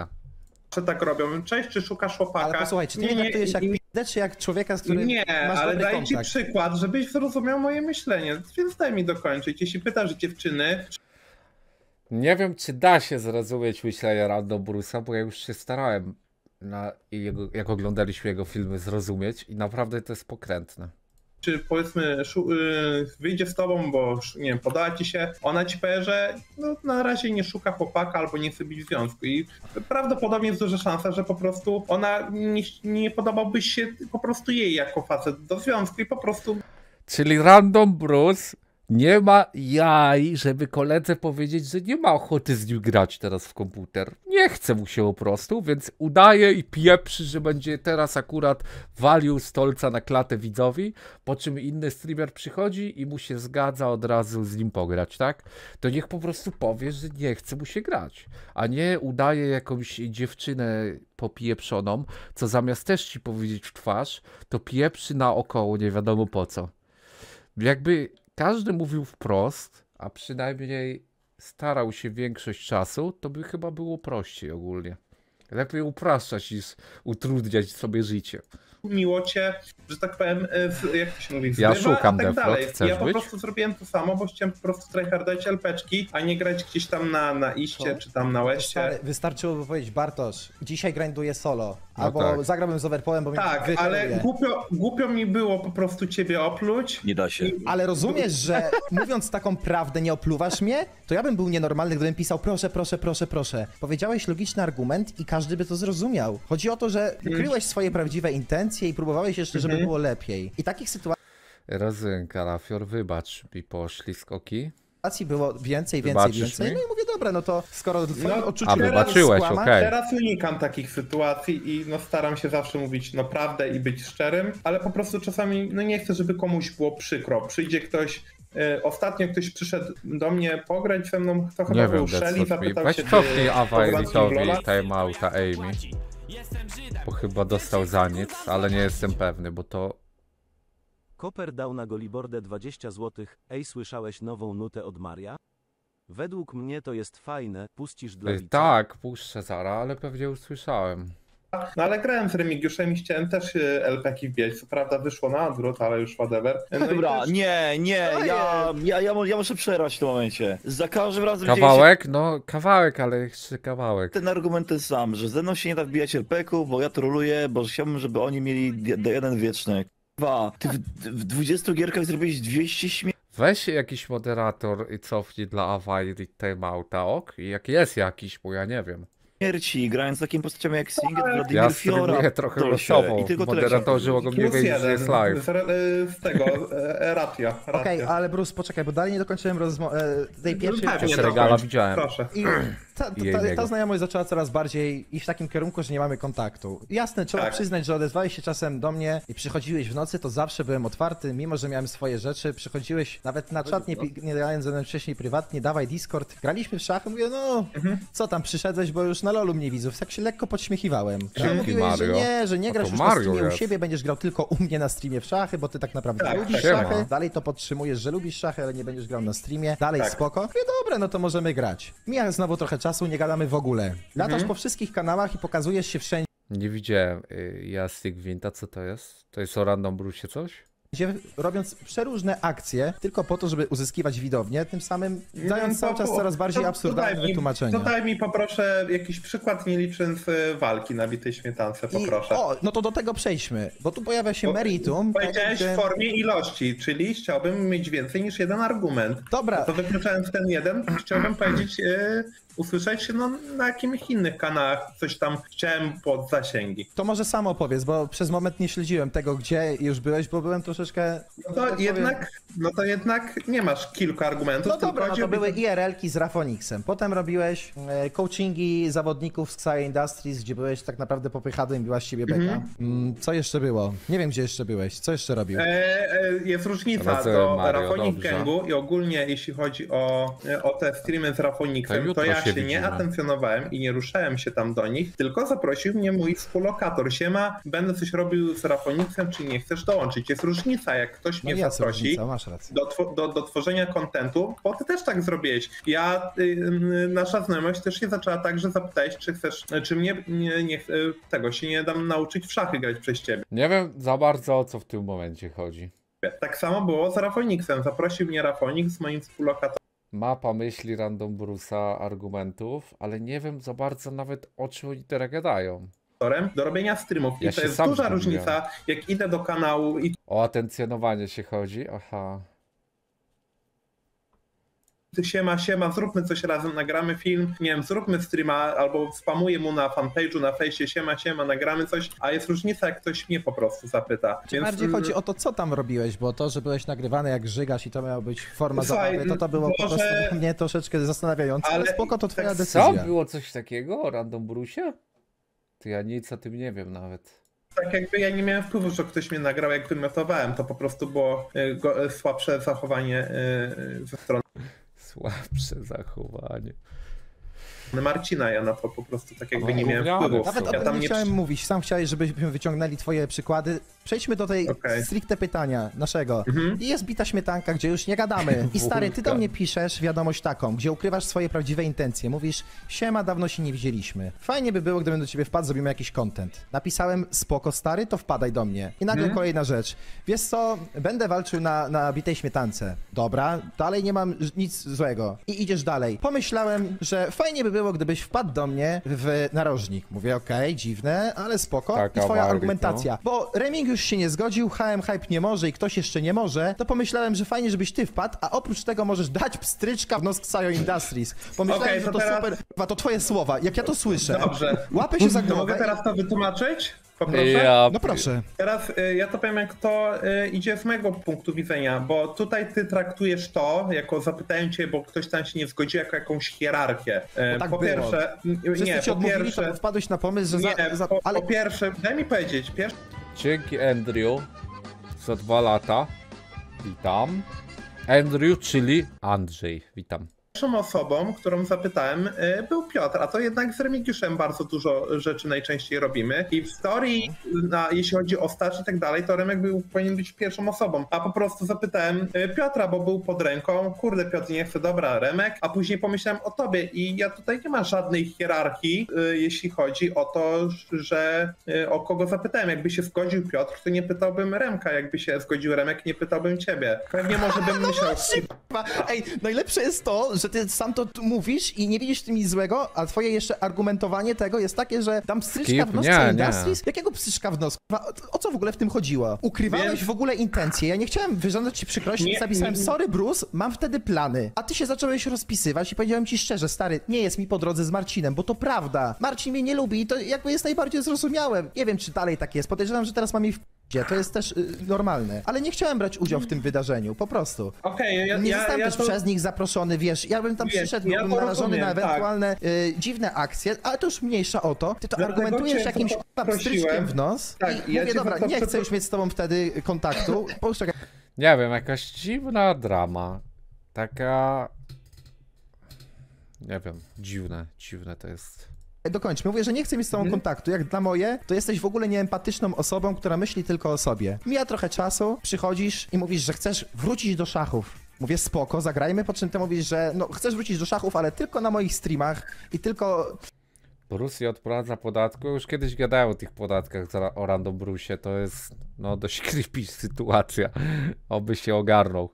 tak robią. Cześć, czy szukasz chłopaka? Ale posłuchaj, czy ty mnie traktujesz jak p***e, czy jak człowieka, z którym Nie, masz ale dobry daję ci kontakt? przykład, żebyś zrozumiał moje myślenie, więc daj mi dokończyć. Jeśli pytasz dziewczyny, Nie wiem, czy da się zrozumieć myślenie Random Bruce'a, bo ja już się starałem, na, jego, jak oglądaliśmy jego filmy, zrozumieć i naprawdę to jest pokrętne. Czy powiedzmy y, wyjdzie z tobą, bo nie wiem, podała ci się, ona ci powie, że no, na razie nie szuka chłopaka albo nie chce być w związku. I prawdopodobnie jest duża szansa, że po prostu ona nie, nie podobałbyś się po prostu jej jako facet do związku i po prostu Czyli Random Bruce nie ma jaj, żeby koledze powiedzieć, że nie ma ochoty z nim grać teraz w komputer. Nie chce mu się po prostu, więc udaje i pieprzy, że będzie teraz akurat walił stolca na klatę widzowi, po czym inny streamer przychodzi i mu się zgadza od razu z nim pograć, tak? To niech po prostu powie, że nie chce mu się grać, a nie udaje jakąś dziewczynę popieprzoną, co zamiast też ci powiedzieć w twarz, to pieprzy naokoło nie wiadomo po co. Jakby każdy mówił wprost, a przynajmniej starał się większość czasu, to by chyba było prościej ogólnie. Lepiej upraszczać niż utrudniać sobie życie. Miło cię, że tak powiem, e, z, jak to się mówi, Ja zrywa szukam i tak dalej. chcesz ja po być? prostu zrobiłem to samo, bo chciałem po prostu tryhardać LPczki, a nie grać gdzieś tam na, na iście, To- czy tam na łeście. Wystarczyłoby powiedzieć, Bartosz, dzisiaj grinduję solo, No albo tak. zagrałbym z Overpołem, bo mnie Tak, ale głupio, głupio mi było po prostu ciebie opluć. Nie da się. Ale rozumiesz, że mówiąc taką prawdę nie opluwasz mnie? To ja bym był nienormalny, gdybym pisał proszę, proszę, proszę, proszę. Powiedziałeś logiczny argument i każdy by to zrozumiał. Chodzi o to, że ukryłeś swoje prawdziwe intencje i próbowałeś jeszcze, żeby Mhm. było lepiej. I takich sytuacji Rozumiem, Karafior, wybacz mi poszli skoki. było więcej, więcej, Wybaczysz więcej. mi? No i mówię, dobra, no to skoro No, odczuciu A, teraz wybaczyłeś, okej. Teraz unikam takich sytuacji i no staram się zawsze mówić no prawdę i być szczerym, ale po prostu czasami no nie chcę, żeby komuś było przykro. Przyjdzie ktoś, e, ostatnio ktoś przyszedł do mnie pograć ze mną, to chyba Nie był Shelly, zapytał Weź się, czy cofnij Awa Elitowi timeouta Amy. Bo chyba dostał za nic, ale nie jestem pewny, bo to Koper dał na Golibordę 20 zł. Ej, słyszałeś nową nutę od Maria? Według mnie to jest fajne, puścisz dla widza. Tak, puszczę Zara, ale pewnie już słyszałem. No ale grałem z Remigiuszem i chciałem też y, LPki wbić. Co prawda wyszło na odwrót, ale już whatever. No Dobra, też- nie, nie, Co ja, ja, ja, ja muszę przerwać w tym momencie. Za każdym razem dzieje się Kawałek? No, kawałek, ale jeszcze kawałek. ten argument ten sam, że ze mną się nie da wbijać RP-ków, bo ja troluję, bo chciałbym, żeby oni mieli d- D1 wieczny. Dwa, ty w, w 20 gierkach zrobiłeś 200 śmierci. Weź jakiś moderator i cofnij dla Awai timeouta, ok? I jak jest jakiś, bo ja nie wiem. Śmierci, grając z takim postaciami jak Singed, Vladimir Ja Fiora. streamuję trochę losowo. I tylko Moderatorzy mogą nie Plus wiedzieć, że jest live. z, z tego, e, Ratia. Okej, ale Bruce, poczekaj, bo dalej nie dokończyłem rozmo- e, tej pierwszej regala dokończ. widziałem. Proszę. I ta, ta, I ta, ta znajomość zaczęła coraz bardziej iść w takim kierunku, że nie mamy kontaktu. Jasne, trzeba Tak. przyznać, że odezwałeś się czasem do mnie i przychodziłeś w nocy, to zawsze byłem otwarty, mimo że miałem swoje rzeczy. Przychodziłeś nawet na czat, nie, nie gadając ze mną wcześniej prywatnie, dawaj Discord. Graliśmy w szachy, mówię, no, Mhm. co tam, przyszedłeś, bo już na lolu mnie widzów. Tak się lekko podśmiechiwałem. Że Dzięki, mówiłeś, że Mario. nie, że nie A grasz już na Mario streamie u jest. siebie, będziesz grał tylko u mnie na streamie w szachy, bo ty tak naprawdę Tak, lubisz tak. szachy. Siema. Dalej to podtrzymujesz, że lubisz szachy, ale nie będziesz grał na streamie. Dalej Tak. spoko. Mówię, dobra, no to możemy grać. Mija znowu trochę czasu, nie gadamy w ogóle. Latasz Mhm. po wszystkich kanałach i pokazujesz się wszędzie, Nie widziałem. y, Ja Stick Winta, co to jest? To jest o Random Brucie coś? robiąc przeróżne akcje, tylko po to, żeby uzyskiwać widownię, tym samym dając No, cały czas coraz bardziej to- absurdalne to mi- daj mi poproszę jakiś przykład, nie licząc y, walki na bitej śmietance, I, poproszę. o, no to do tego przejdźmy, bo tu pojawia się Bo- meritum. tak, Powiedziałeś gdzie- w formie ilości, czyli chciałbym mieć więcej niż jeden argument. Dobra, To wykluczając ten jeden, chciałbym powiedzieć, y, usłyszeć no, na jakimś innych kanałach coś tam chciałem pod zasięgi. to może sam opowiedz, bo przez moment nie śledziłem tego, gdzie już byłeś, bo byłem troszeczkę... No to tak jednak, no to jednak nie masz kilku argumentów, No dobra, no to były IRL-ki z Rafonixem. Potem robiłeś e, coachingi zawodników z Xia Industries, gdzie byłeś tak naprawdę popychadłem i była z ciebie beka. Mm, co jeszcze było? Nie wiem, gdzie jeszcze byłeś. Co jeszcze robił? E, e, jest różnica do dobrze. Gangu i ogólnie jeśli chodzi o, o te streamy z To Rafoniksem, to, ja się się, nie widzimy. atencjonowałem i nie ruszałem się tam do nich, tylko zaprosił mnie mój współlokator. Siema, będę coś robił z Rafoniksem, czy nie chcesz dołączyć? Jest różnica, jak ktoś No mnie zaprosi do, do, do tworzenia kontentu, bo ty też tak zrobiłeś. Ja, y, y, nasza znajomość też się zaczęła tak, że zapytałeś, czy chcesz, czy mnie nie, nie, y, tego się nie dam nauczyć w szachy grać przez ciebie. Nie wiem za bardzo o co w tym momencie chodzi. Tak samo było z Rafoniksem. Zaprosił mnie Rafonik z moim współlokatorem. Mapa myśli Random Bruce'a argumentów, ale nie wiem za bardzo nawet o czym oni teraz gadają. do robienia streamów. I Ja to jest duża zgubiłem. różnica, jak idę do kanału i O atencjonowanie się chodzi? Aha. Siema, siema, zróbmy coś razem, nagramy film, nie wiem, zróbmy streama, albo spamuję mu na fanpage'u, na fejsie, siema, siema, nagramy coś, a jest różnica, jak ktoś mnie po prostu zapyta. Czy bardziej chodzi o to, co tam robiłeś, bo to, że byłeś nagrywany jak żygasz i to miała być forma Słuchaj, zabawy, to to było po może- prostu dla mnie troszeczkę zastanawiające, ale, ale spoko, to twoja tak decyzja. Co? Było coś takiego o Random Bruce'ie? To ja nic o tym nie wiem nawet. Tak jakby ja nie miałem wpływu, że ktoś mnie nagrał, jak wymiotowałem, to po prostu było go, y, słabsze zachowanie y, ze strony Słabsze zachowanie. Marcina, ja na to po prostu tak jakby No, nie miałem wpływu. Nawet o ja tym tam nie nie chciałem mówić. Sam chciałeś, żebyśmy wyciągnęli twoje przykłady. Przejdźmy do tej Okej. stricte pytania naszego. Mhm. I jest bita śmietanka, gdzie już nie gadamy. I stary, ty do mnie piszesz wiadomość taką, gdzie ukrywasz swoje prawdziwe intencje. Mówisz, siema, dawno się nie widzieliśmy. Fajnie by było, gdybym do ciebie wpadł, zrobimy jakiś content. Napisałem, spoko stary, to wpadaj do mnie. I nagle Mhm. kolejna rzecz. Wiesz co, będę walczył na, na bitej śmietance. Dobra, dalej nie mam nic złego. I idziesz dalej. Pomyślałem, że fajnie by było, gdybyś wpadł do mnie w narożnik. Mówię, okej, dziwne, ale spoko. Taka I twoja argumentacja. Bo Reming już się nie zgodził, HM Hype nie może i ktoś jeszcze nie może, to pomyślałem, że fajnie, żebyś ty wpadł, a oprócz tego możesz dać pstryczka w nos Xayo Industries. Pomyślałem, Okej, że to to teraz- super, Kurwa, to twoje słowa, jak ja to słyszę. Dobrze. Łapę się za To mogę głowę. teraz to wytłumaczyć? Poproszę. Ja No proszę. Teraz y, ja to powiem, jak to y, idzie z mojego punktu widzenia, bo tutaj ty traktujesz to, jako zapytałem cię, bo ktoś tam się nie zgodził, jako jakąś hierarchię. Y, Bo tak po było. pierwsze, Wszyscy nie, ci po odmówili, pierwsze, to wpadłeś na pomysł, że nie, za... za po, ale po pierwsze, daj mi powiedzieć, pierwsze Dzięki Andrew za dwa lata. Witam. Andrew, czyli Andrzej. Witam. Pierwszą osobą, którą zapytałem, e, był Piotr, a to jednak z Remigiuszem bardzo dużo rzeczy najczęściej robimy. I w story, na, jeśli chodzi o staż i tak dalej, to Remek był, powinien być pierwszą osobą. A po prostu zapytałem e, Piotra, bo był pod ręką. Kurde, Piotr nie chce, dobra, Remek. A później pomyślałem o tobie i ja tutaj nie ma żadnej hierarchii, e, jeśli chodzi o to, że o kogo zapytałem. Jakby się zgodził Piotr, to nie pytałbym Remka. Jakby się zgodził Remek, nie pytałbym ciebie. Pewnie może bym myślał... Kurwa, Ej, najlepsze jest to, że ty sam to mówisz i nie widzisz w tym nic złego, a twoje jeszcze argumentowanie tego jest takie, że dam pstryczka Skip? w nos Nie. Industries? Jakiego pstryczka w nos? O- co w ogóle w tym chodziło? Ukrywałeś Więc- w ogóle intencje, ja nie chciałem wyrządzać ci przykrości, Nie, więc napisałem, nie- sorry Bruce, mam wtedy plany. A ty się zacząłeś rozpisywać i powiedziałem ci szczerze, stary, nie jest mi po drodze z Marcinem, bo to prawda. Marcin mnie nie lubi i to jakby jest najbardziej zrozumiałe. Nie wiem, czy dalej tak jest, podejrzewam, że teraz mam jej w. to jest też y, normalne. Ale nie chciałem brać udziału w tym wydarzeniu, po prostu. Okej, ja, Nie ja, zostałem ja też to... przez nich zaproszony, wiesz, ja bym tam Wiesz, przyszedł, ja byłbym to narażony na rozumiem, tak. ewentualne y, dziwne akcje, ale to już mniejsza o to. Ty to Dlatego argumentujesz cię jakimś to kurwa, pstryczkiem prosiłem. w nos Tak, i ja mówię, cię dobra, to nie chcę przepro- już mieć z tobą wtedy kontaktu. Poczekaj, Nie wiem, jakaś dziwna drama. Taka. Nie wiem, dziwne, dziwne to jest. Dokończmy. Mówię, że nie chcę mieć z tobą Mhm. kontaktu. Jak dla moje, to jesteś w ogóle nieempatyczną osobą, która myśli tylko o sobie. Mija trochę czasu, przychodzisz i mówisz, że chcesz wrócić do szachów. Mówię, spoko, zagrajmy, po czym ty mówisz, że no, chcesz wrócić do szachów, ale tylko na moich streamach i tylko Bruce odprowadza podatku. Już kiedyś gadałem o tych podatkach o Random Brucie. To jest no dość creepy sytuacja. Oby się ogarnął.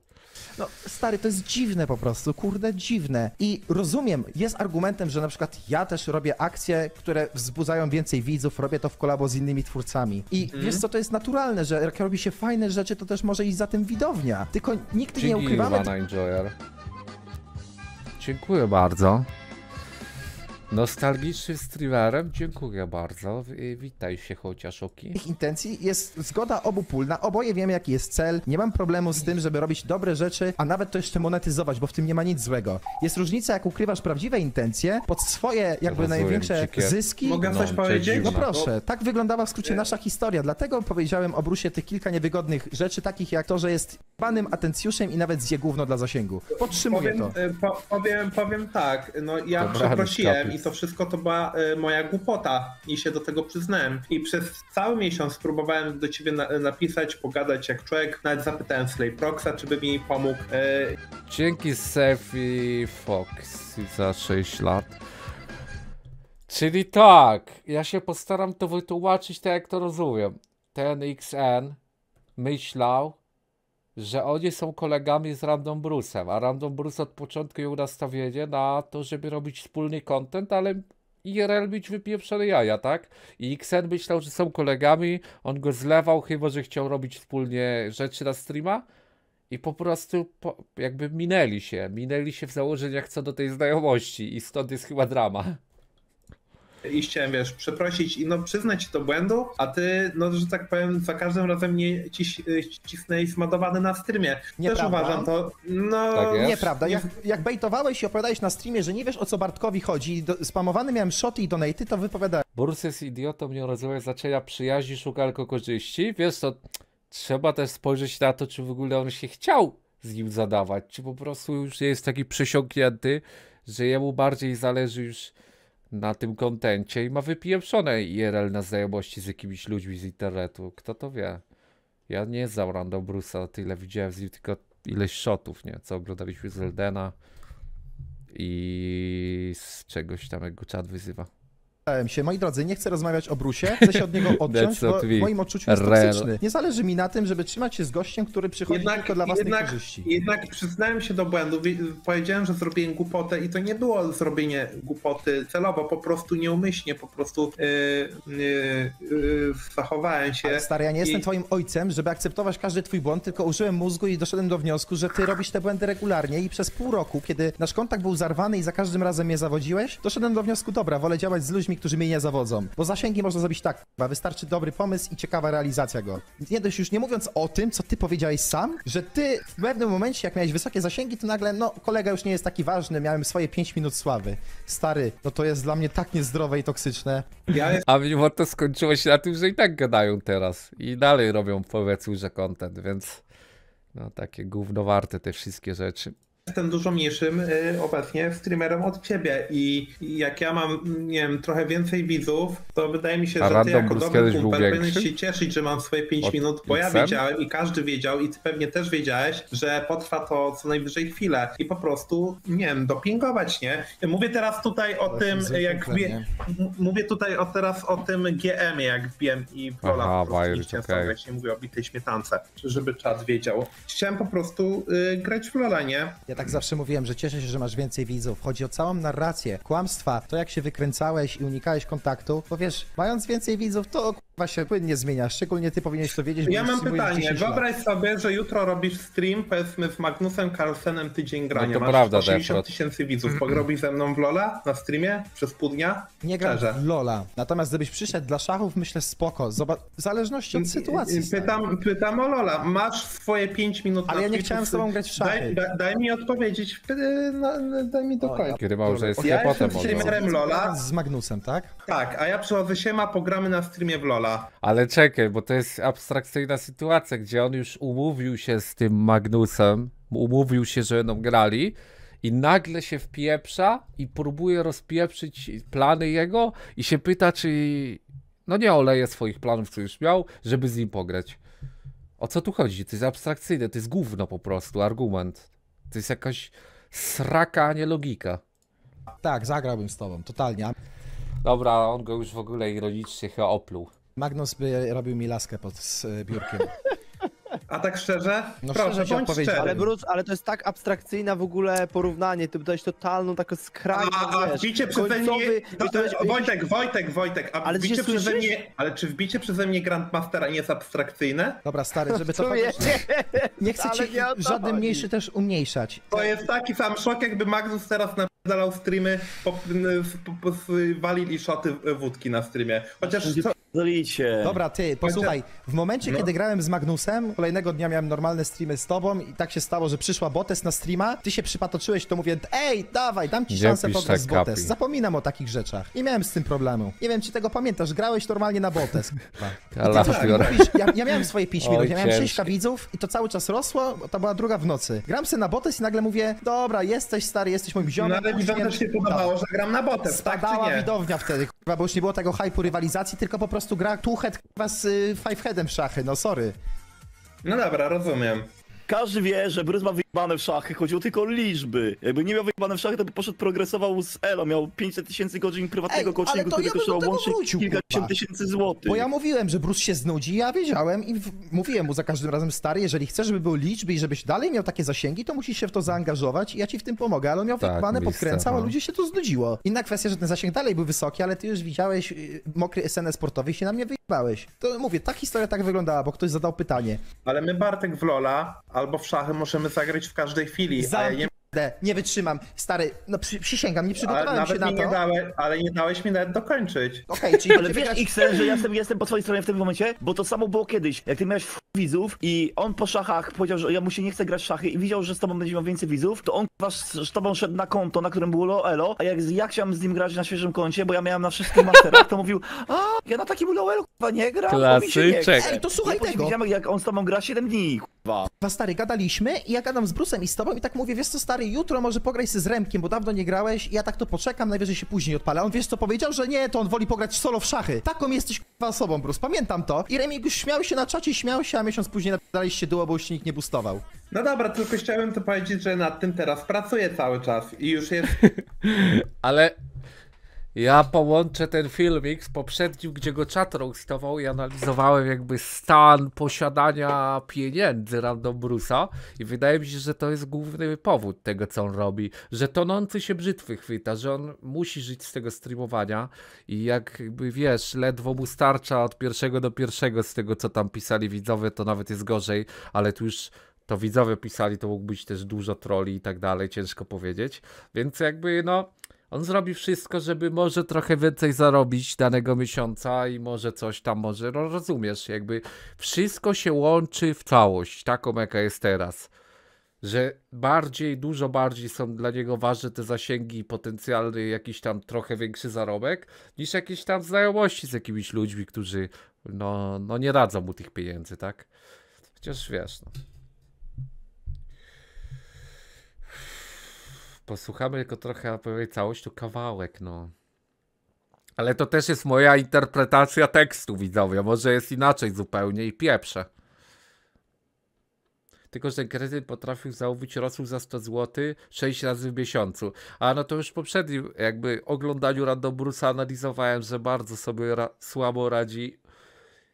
No, stary, to jest dziwne po prostu, kurde, dziwne. I rozumiem, jest argumentem, że na przykład ja też robię akcje, które wzbudzają więcej widzów, robię to w kolabo z innymi twórcami. I wiesz co, to jest naturalne, że jak robi się fajne rzeczy, to też może iść za tym widownia. Tylko nigdy nie Dzięki ukrywamy... Iwana Enjoyer. Dziękuję bardzo. Nostalgicznym streamerem, dziękuję bardzo. I Witaj się chociaż oki. tych intencji jest zgoda obu pól. Na oboje wiemy, jaki jest cel. Nie mam problemu z tym, żeby robić dobre rzeczy, a nawet to jeszcze monetyzować, bo w tym nie ma nic złego. Jest różnica, jak ukrywasz prawdziwe intencje pod swoje jakby Rozumiem, największe zyski. Mogę No, coś powiedzieć? No proszę, tak wyglądała w skrócie nasza historia. Dlatego powiedziałem o Brusie tych kilka niewygodnych rzeczy, takich jak to, że jest panym atencjuszem i nawet zje gówno dla zasięgu. Podtrzymuję Powiem, to. e, po, powiem, powiem tak, no ja Dobranoc, przeprosiłem i to wszystko to była e, moja głupota i się do tego przyznałem. I przez cały miesiąc próbowałem do ciebie na, napisać, pogadać jak człowiek, nawet zapytałem Slayproxa, czy by mi pomógł. E, Dzięki Sefi Fox za 6 lat. Czyli tak, ja się postaram to wytłumaczyć tak jak to rozumiem. Ten XN myślał, że oni są kolegami z Random Bruce'em, a Random Bruce od początku miał nastawienie na to, żeby robić wspólny content, ale IRL mieć wypieprzone jaja, tak? I XN myślał, że są kolegami, on go zlewał, chyba że chciał robić wspólnie rzeczy na streama. I po prostu po, jakby minęli się, minęli się w założeniach co do tej znajomości i stąd jest chyba drama. I chciałem, wiesz, przeprosić i no przyznać się do błędu, a ty, no że tak powiem, za każdym razem mnie ciś, cisnęłeś smadowany na streamie. Też Nieprawda. uważam to, no... Tak jest? Nieprawda. Jak, jak bejtowałeś i opowiadałeś na streamie, że nie wiesz o co Bartkowi chodzi, do, spamowany miałem shoty i donaty, to wypowiadałem. Borus jest idiotą, nie rozumie znaczenia przyjaźni, szuka tylko korzyści. Wiesz to trzeba też spojrzeć na to, czy w ogóle on się chciał z nim zadawać, czy po prostu już jest taki przesiąknięty, że jemu bardziej zależy już na tym kontencie i ma wypieprzone IRL na znajomości z jakimiś ludźmi z internetu. Kto to wie? Ja nie znam Random Bruce'a, tyle widziałem z nim tylko ileś shotów, nie? Co oglądaliśmy z Eldena i z czegoś tam, jak go czat wyzywa. Się. Moi drodzy, nie chcę rozmawiać o Brusie, chcę się od niego odciąć, bo w moim odczuciu jest toksyczny. Nie zależy mi na tym, żeby trzymać się z gościem, który przychodzi Jednak, tylko dla własnej jednak, korzyści. jednak przyznałem się do błędu. Wi- Powiedziałem, że zrobiłem głupotę i to nie było zrobienie głupoty celowo, po prostu nieumyślnie, po prostu yy, yy, yy, zachowałem się. Ale stary, ja nie jestem I- twoim ojcem, żeby akceptować każdy twój błąd, tylko użyłem mózgu i doszedłem do wniosku, że ty robisz te błędy regularnie i przez pół roku, kiedy nasz kontakt był zarwany i za każdym razem mnie zawodziłeś, doszedłem do wniosku, dobra, wolę działać z ludźmi, którzy mnie nie zawodzą. Bo zasięgi można zrobić tak, kurwa, wystarczy dobry pomysł i ciekawa realizacja go. Nie dość już nie mówiąc o tym, co ty powiedziałeś sam, że ty w pewnym momencie, jak miałeś wysokie zasięgi, to nagle, no, kolega już nie jest taki ważny, miałem swoje 5 minut sławy. Stary, no to jest dla mnie tak niezdrowe i toksyczne. Ja A mimo to skończyło się na tym, że i tak gadają teraz i dalej robią powiedzmy, że content, więc no takie gówno warte te wszystkie rzeczy. Jestem dużo mniejszym y, obecnie streamerem od ciebie i jak ja mam, nie wiem, trochę więcej widzów, to wydaje mi się, A że ty jako dobry kumpel powinieneś się cieszyć, że mam swoje 5 Od minut, bo ja wiedziałem i każdy wiedział i ty pewnie też wiedziałeś, że potrwa to co najwyżej chwilę i po prostu, nie wiem, dopingować, nie? Mówię teraz tutaj o Ale tym, jak wbie... mówię tutaj o teraz o tym GM-ie, jak wbiłem i w Lola Aha, po prostu okay. nie mówię o bitej śmietance, żeby czat wiedział. Chciałem po prostu y, grać w Lola, nie? Ja tak zawsze mówiłem, że cieszę się, że masz więcej widzów. Chodzi o całą narrację, kłamstwa, to jak się wykręcałeś i unikałeś kontaktu, bo wiesz, mając więcej widzów, to się płynnie zmienia. Szczególnie ty powinieneś to wiedzieć, Ja mam pytanie. 10 lat. Wyobraź sobie, że jutro robisz stream, powiedzmy z Magnusem Carlsenem tydzień grania. No to Masz prawda, 80 Defrot. tysięcy widzów. Porobisz ze mną w Lola na streamie przez pół dnia? Nie gram w Lola. Natomiast gdybyś przyszedł dla szachów, myślę spoko. Zobacz, w zależności od sytuacji. Pytam, pytam o Lola. Masz swoje 5 minut Ale na ja nie chciałem z tobą grać w szachy. Daj, da, daj mi odpowiedzieć. Daj mi O, dokończyć. Grywał, że jest Ja jestem streamerem Lola. Z Magnusem, tak? Tak, a ja przychodzę siema, pogramy na streamie w Lola. Ale czekaj, bo to jest abstrakcyjna sytuacja, gdzie on już umówił się z tym Magnusem, umówił się, że będą grali i nagle się wpieprza i próbuje rozpieprzyć plany jego i się pyta, czy no nie oleje swoich planów, co już miał, żeby z nim pograć. O co tu chodzi? To jest abstrakcyjne, to jest gówno po prostu, argument. To jest jakaś sraka, a nie logika. Tak, zagrałbym z tobą, totalnie. Dobra, on go już w ogóle ironicznie chyba opluł. Magnus by robił mi laskę pod s- biurkiem. A tak szczerze? No Proszę, szczerze bądź szczery. Ale Bruce, ale to jest tak abstrakcyjne w ogóle porównanie, ty dałeś totalną taką skrajną, A, a wbicie przeze mnie. to jest- Wojtek, Wojtek, Wojtek, a Ale wbicie przeze mnie. Ale czy wbicie przeze mnie Grandmastera nie jest abstrakcyjne? Dobra, stary, żeby to. Nie chcę Ale ci nie o to żaden mniejszy też umniejszać. To jest taki sam szok, jakby Magnus teraz napierdalał streamy, po, po, po, walili szoty wódki na streamie. Chociaż co, Zolicie. Dobra, ty, posłuchaj, w momencie, No. kiedy grałem z Magnusem, kolejnego dnia miałem normalne streamy z tobą i tak się stało, że przyszła Botes na streama, ty się przypatoczyłeś, to mówię, ej, dawaj, dam ci szansę pograć z tak, Botes. kapi. Zapominam o takich rzeczach. Nie miałem z tym problemu. Nie wiem, czy tego pamiętasz, grałeś normalnie na Botes. Ty, mówisz, ja, ja miałem swoje 5 Oj, minut, ja miałem 6 ciężkie. widzów i to cały czas rosło, bo to była druga w nocy. Gram sobie na Botes i nagle mówię, dobra, jesteś stary, jesteś moim no ziomem. ale widzom też się podobało, że gram na botem, tak Spadała nie? widownia wtedy, bo już nie było tego hypu rywalizacji, tylko po prostu gra two-head kurwa z y, five-headem w szachy, no sorry. No dobra, rozumiem. Każdy wie, że Bruce ma wyjebane w szachy, chodziło tylko o liczby. Jakby nie miał wyjebane w szachy, to by poszedł progresował z Elo, miał 500 tysięcy godzin prywatnego Ej, ale coachingu, to który ja bym do kosztował tego łącznie wrócił, kilkadziesiąt kurwa. tysięcy złotych. Bo ja mówiłem, że Bruce się znudzi, ja wiedziałem i w- mówiłem mu za każdym razem, stary, jeżeli chcesz, żeby były liczby i żebyś dalej miał takie zasięgi, to musisz się w to zaangażować i ja ci w tym pomogę, ale on miał Tak, wyjebane, mister, podkręcał, a no. ludzie się to znudziło. Inna kwestia, że ten zasięg dalej był wysoki, ale ty już widziałeś y, mokry SNS sportowy i się na mnie wyjebałeś. To mówię, ta historia tak wyglądała, bo ktoś zadał pytanie. Ale my Bartek w Lola albo w szachy możemy zagrać w każdej chwili, a ja nie, Zamknę, nie wytrzymam. Stary, no przy, przysięgam, nie ale przygotowałem się nawet na to. nie dałeś, ale nie dałeś mi nawet dokończyć. Okej, czyli Ale wiesz, Xen, że ja jestem, jestem po twojej stronie w tym momencie, bo to samo było kiedyś. Jak ty miałeś widzów i on po szachach powiedział, że ja mu się nie chce grać w szachy i widział, że z tobą będzie miał więcej widzów, to on was z tobą szedł na konto, na którym było low elo, a jak ja chciałem z nim grać na świeżym koncie, bo ja miałem na wszystkich masterach, to mówił, a ja na takim low elo chyba nie gram, bo mi się nie Klasyczek. chce. Ej, to słuchaj tego. widziałem, jak on z tobą gra 7 dni, Kurwa, stary, gadaliśmy i ja gadam z Brusem i z tobą i tak mówię, wiesz co stary, jutro może pograj się z Remkiem, bo dawno nie grałeś i ja tak to poczekam, najwyżej się później odpalę. On wiesz co powiedział, że nie, to on woli pograć solo w szachy. Taką jesteś kurwa osobą, Brus, pamiętam to. I Remik już śmiał się na czacie, śmiał się, a miesiąc później napisaliście duo, bo już się nikt nie boostował. No dobra, tylko chciałem to powiedzieć, że nad tym teraz pracuję cały czas i już jest Ale ja połączę ten filmik z poprzednim, gdzie go czat roastował i analizowałem jakby stan posiadania pieniędzy Random Bruce'a i wydaje mi się, że to jest główny powód tego, co on robi, że tonący się brzytwy chwyta, że on musi żyć z tego streamowania i jakby wiesz, ledwo mu starcza od pierwszego do pierwszego z tego, co tam pisali widzowie, to nawet jest gorzej, ale tu już to widzowie pisali, to mógł być też dużo troli i tak dalej, ciężko powiedzieć, więc jakby no on zrobi wszystko, żeby może trochę więcej zarobić danego miesiąca i może coś tam, może, no rozumiesz, jakby wszystko się łączy w całość, taką jaka jest teraz. Że bardziej, dużo bardziej są dla niego ważne te zasięgi i potencjalny jakiś tam trochę większy zarobek, niż jakieś tam znajomości z jakimiś ludźmi, którzy no, no nie radzą mu tych pieniędzy, tak? Chociaż wiesz, no. Posłuchamy tylko trochę, całość to kawałek, no. Ale to też jest moja interpretacja tekstu, widzowie. Może jest inaczej zupełnie i pieprze. Tylko, że kretyn potrafił zamówić rosół za 100 zł 6 razy w miesiącu. A no to już w poprzednim jakby oglądaniu Random Bruce'a analizowałem, że bardzo sobie ra słabo radzi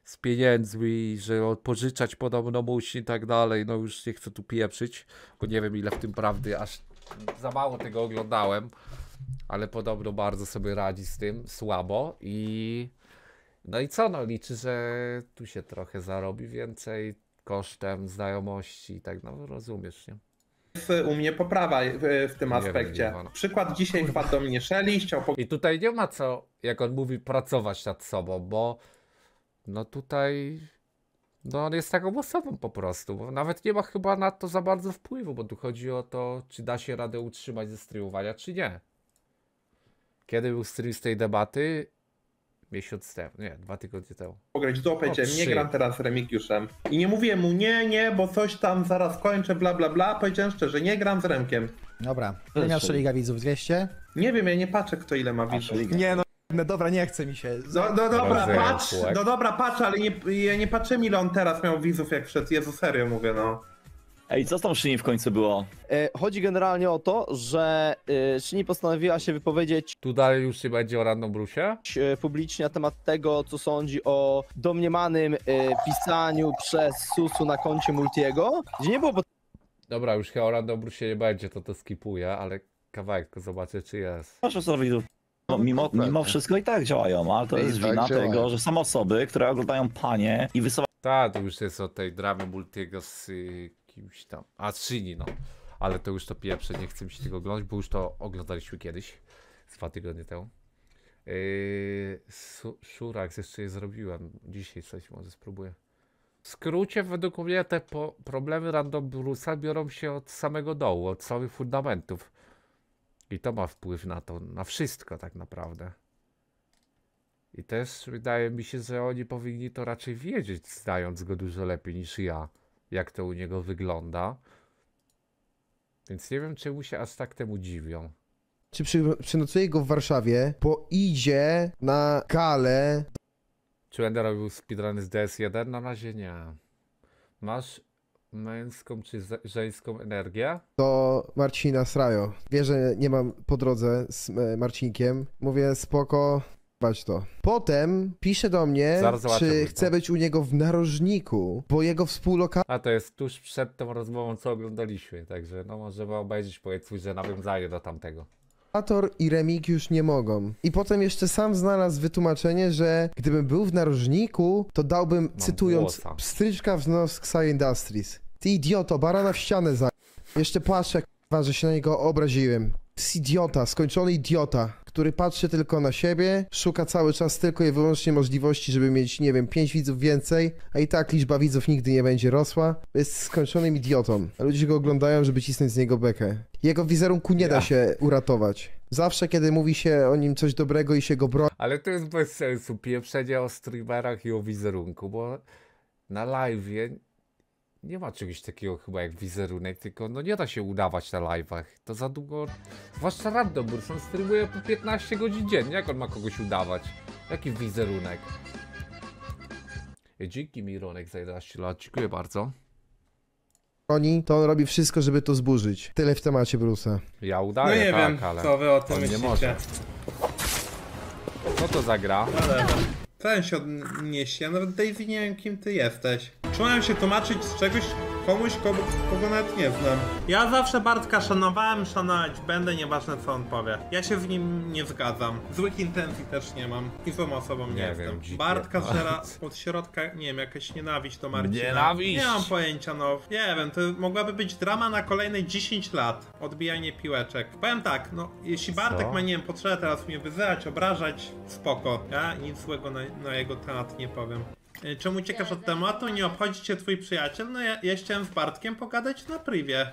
z pieniędzmi, że pożyczać podobno musi i tak dalej. No już nie chcę tu pieprzyć, bo nie wiem ile w tym prawdy, aż za mało tego oglądałem. Ale podobno bardzo sobie radzi z tym, słabo i... No i co, no liczy, że tu się trochę zarobi więcej kosztem znajomości i tak, no rozumiesz, nie? Jest u mnie poprawa w, tym Nie wiem, aspekcie. Iwana. Przykład dzisiaj wpadł do mnie chciał I tutaj nie ma co, jak on mówi, pracować nad sobą, bo no tutaj no on jest taką osobą po prostu, bo nawet nie ma chyba na to za bardzo wpływu, bo tu chodzi o to, czy da się radę utrzymać ze streamowania, czy nie. Kiedy był stream z tej debaty? Miesiąc temu, nie, dwa tygodnie temu. pograć. Do powiedziałem, nie gram teraz z Remigiuszem. I nie mówiłem mu, nie, nie, bo coś tam zaraz kończę, bla, bla, bla. Powiedziałem szczerze, nie gram z Remkiem. Dobra, ile miał Szeliga widzów? 200? Nie wiem, ja nie patrzę, kto ile ma widzów. Nie no, no dobra, nie chce mi się. No, no dobra, Rozumiem, patrz, Kułek. no dobra, patrz, ale nie, ja nie patrzyłem ile on teraz miał widzów jak przed Jezu, serio mówię, no. Ej, co z tą Szyni w końcu było? E, Chodzi generalnie o to, że e, Szyni postanowiła się wypowiedzieć Tu dalej już nie będzie o Random Brusie? e, publicznie na temat tego, co sądzi o domniemanym e, pisaniu przez Susu na koncie Multiego, gdzie nie było Dobra, już chyba o Random Brusie nie będzie, to to skipuję, ale kawałek tylko zobaczę, czy jest. Proszę co widzów. No, mimo, mimo wszystko i tak działają, ale to I jest tak wina działają. tego, że są osoby, które oglądają panie i wysuwają Tak, to już jest o tej dramy Multiego z y, kimś tam. A z Shini, no. Ale to już to pierwsze, nie chcę mi się tego oglądać, bo już to oglądaliśmy kiedyś, z dwa tygodnie temu. Yy, jeszcze je zrobiłem. Dzisiaj coś może spróbuję. W skrócie, według mnie te problemy Random Bruce'a biorą się od samego dołu, od samych fundamentów. I to ma wpływ na to, na wszystko tak naprawdę. I też wydaje mi się, że oni powinni to raczej wiedzieć, znając go dużo lepiej niż ja, jak to u niego wygląda. Więc nie wiem, czemu się aż tak temu dziwią. Czy przy, przynocuje go w Warszawie, bo idzie na galę Czy będę robił speedruny z DS1? Na razie nie. Masz męską czy żeńską energię? do Marcina Srajo. Wie, że nie mam po drodze z e, Marcinkiem. Mówię, spoko, bać to. Potem pisze do mnie, Zaraz czy chce być u niego w narożniku, bo jego współlokator A to jest tuż przed tą rozmową, co oglądaliśmy, także no możemy obejrzeć powiedzmy, że nawiązanie do tamtego. I Remik już nie mogą. I potem jeszcze sam znalazł wytłumaczenie, że gdybym był w narożniku, to dałbym, cytując, włosa. pstryczka w nos Xai Industries. Ty idioto, barana w ścianę za... Jeszcze płaczę, k***wa, że się na niego obraziłem. To jest idiota, skończony idiota, który patrzy tylko na siebie, szuka cały czas tylko i wyłącznie możliwości, żeby mieć, nie wiem, pięć widzów więcej, a i tak liczba widzów nigdy nie będzie rosła. Jest skończonym idiotą, a ludzie go oglądają, żeby cisnąć z niego bekę. Jego wizerunku nie da się uratować. Zawsze, kiedy mówi się o nim coś dobrego i się go broni, Ale to jest bez sensu, pieprzenie o streamerach i o wizerunku, bo na live nie ma czegoś takiego chyba jak wizerunek, tylko no nie da się udawać na live'ach. To za długo, zwłaszcza Random Burst, on streamuje po 15 godzin dziennie, jak on ma kogoś udawać? Jaki wizerunek? Dzięki Mironek za 11 lat, dziękuję bardzo. to on robi wszystko, żeby to zburzyć. Tyle w temacie Bruce'a. Ja No udaję, nie tak, wiem, ale co wy o tym nie myślicie. może. co to za gra? Ale ten się odniesie, ja nawet Daisy nie wiem kim ty jesteś. Czułem się tłumaczyć z czegoś komuś, kogo, kogo nawet nie znam. Ja zawsze Bartka szanowałem, szanować będę, nieważne co on powie. Ja się z nim nie zgadzam. Złych intencji też nie mam i złą osobą nie, Nie jestem. wiem. Bartka żera od środka, nie wiem, jakaś nienawiść do Marcina. Nienawiść! Nie mam pojęcia, no. Nie wiem, to mogłaby być drama na kolejne 10 lat. Odbijanie piłeczek. Powiem tak, no, jeśli Bartek Co? ma, nie wiem, potrzebę teraz mnie wyzywać, obrażać, spoko. Ja nic złego na, na jego temat nie powiem. Y, Czemu uciekasz od tematu? Nie obchodzi cię twój przyjaciel? No ja, ja chciałem z Bartkiem pogadać na privie.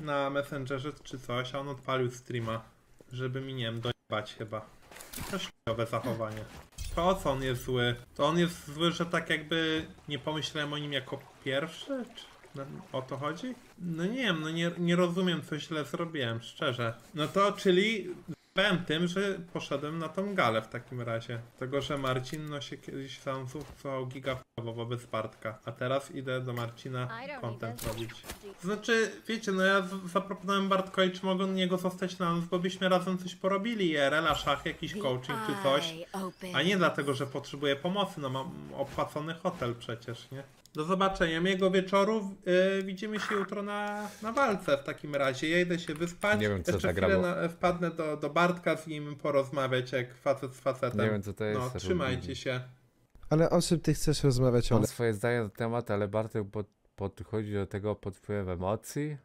Na Messengerze czy coś, a on odpalił streama. Żeby mi, nie wiem, dojebać chyba. Śmiechowe zachowanie. To o co on jest zły? To on jest zły, że tak jakby nie pomyślałem o nim jako pierwszy? Czy... No, o to chodzi? No nie wiem, no nie, nie rozumiem, co źle zrobiłem, szczerze. No to, czyli Powiem tym, że poszedłem na tą galę w takim razie. Tego, że Marcin no się kiedyś sam zupcował gigafowo wobec Bartka, a teraz idę do Marcina content robić. Znaczy, wiecie, no ja zaproponowałem Bartkowi, czy mogą niego zostać na noc, bo byśmy razem coś porobili, IRL, szach, jakiś coaching czy coś. A nie dlatego, że potrzebuję pomocy, no mam opłacony hotel przecież, nie? Do zobaczenia, miłego wieczoru, yy, widzimy się jutro na, na walce w takim razie. Ja idę się wyspać, Nie wiem, co jeszcze chwilę na, wpadnę do, do Bartka z nim porozmawiać jak facet z facetem. Nie wiem, co to jest. No, trzymajcie się. Ale o czym ty chcesz rozmawiać, Mam swoje zdanie na temat, ale Bartek pod, podchodzi do tego pod wpływem emocji.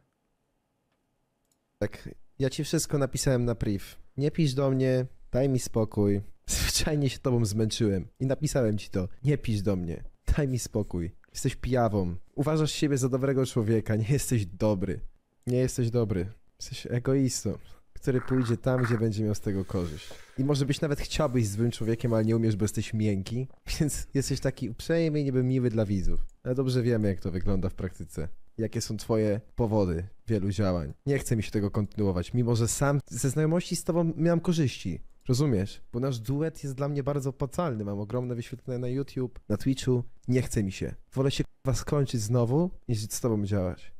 Tak, ja ci wszystko napisałem na priv. Nie pisz do mnie, daj mi spokój. Zwyczajnie się tobą zmęczyłem i napisałem ci to. Nie pisz do mnie, daj mi spokój. Jesteś pijawą. Uważasz siebie za dobrego człowieka, nie jesteś dobry. Nie jesteś dobry. Jesteś egoistą, który pójdzie tam, gdzie będzie miał z tego korzyść. I może byś nawet chciał być złym człowiekiem, ale nie umiesz, bo jesteś miękki, więc jesteś taki uprzejmy i niby miły dla widzów. Ale dobrze wiemy, jak to wygląda w praktyce. Jakie są twoje powody wielu działań. Nie chce mi się tego kontynuować, mimo że sam ze znajomości z tobą miałem korzyści. Rozumiesz? Bo nasz duet jest dla mnie bardzo opłacalny. Mam ogromne wyświetlenia na YouTube, na Twitchu. Nie chce mi się. Wolę się was skończyć znowu, niż z tobą działać.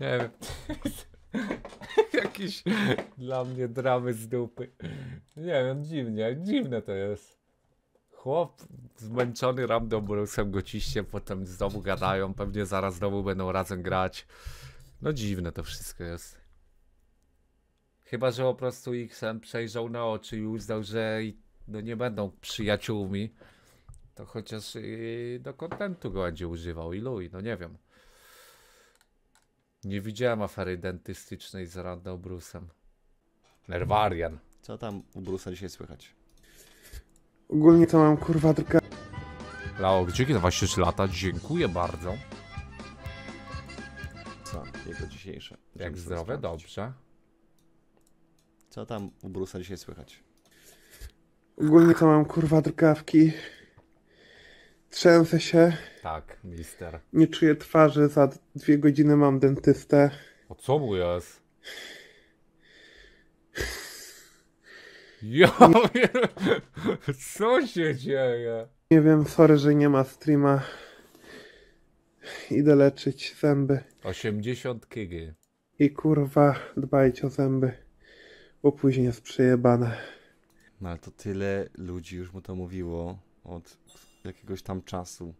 Nie wiem. Jakiś dla mnie dramy z dupy. Nie wiem, dziwnie, dziwne to jest. Chłop zmęczony random brusem go ciśnie, potem znowu gadają, pewnie zaraz znowu będą razem grać. No dziwne to wszystko jest. Chyba, że po prostu XM przejrzał na oczy i uznał, że i- no nie będą przyjaciółmi, to chociaż yy, do kontentu go będzie używał i luj, no nie wiem. Nie widziałem afery dentystycznej z Randall Brusem. Nerwarian. Co tam u Brusa dzisiaj słychać? Ogólnie to mam kurwa drga... Lao, dzięki za 23 lata, dziękuję bardzo. Co? Jego dzisiejsze. Jak zdrowe, sprawdzić. dobrze. Co tam u Brusa dzisiaj słychać? Ogólnie to mam kurwa drgawki. Trzęsę się, Tak, mister. nie czuję twarzy, za dwie godziny mam dentystę. O co mu jest? Ja wiem, co się dzieje? Nie wiem, sorry, że nie ma streama. Idę leczyć zęby. 80 kygy. I kurwa, dbajcie o zęby, jest przejebane. No ale to tyle ludzi już mu to mówiło od jakiegoś tam czasu.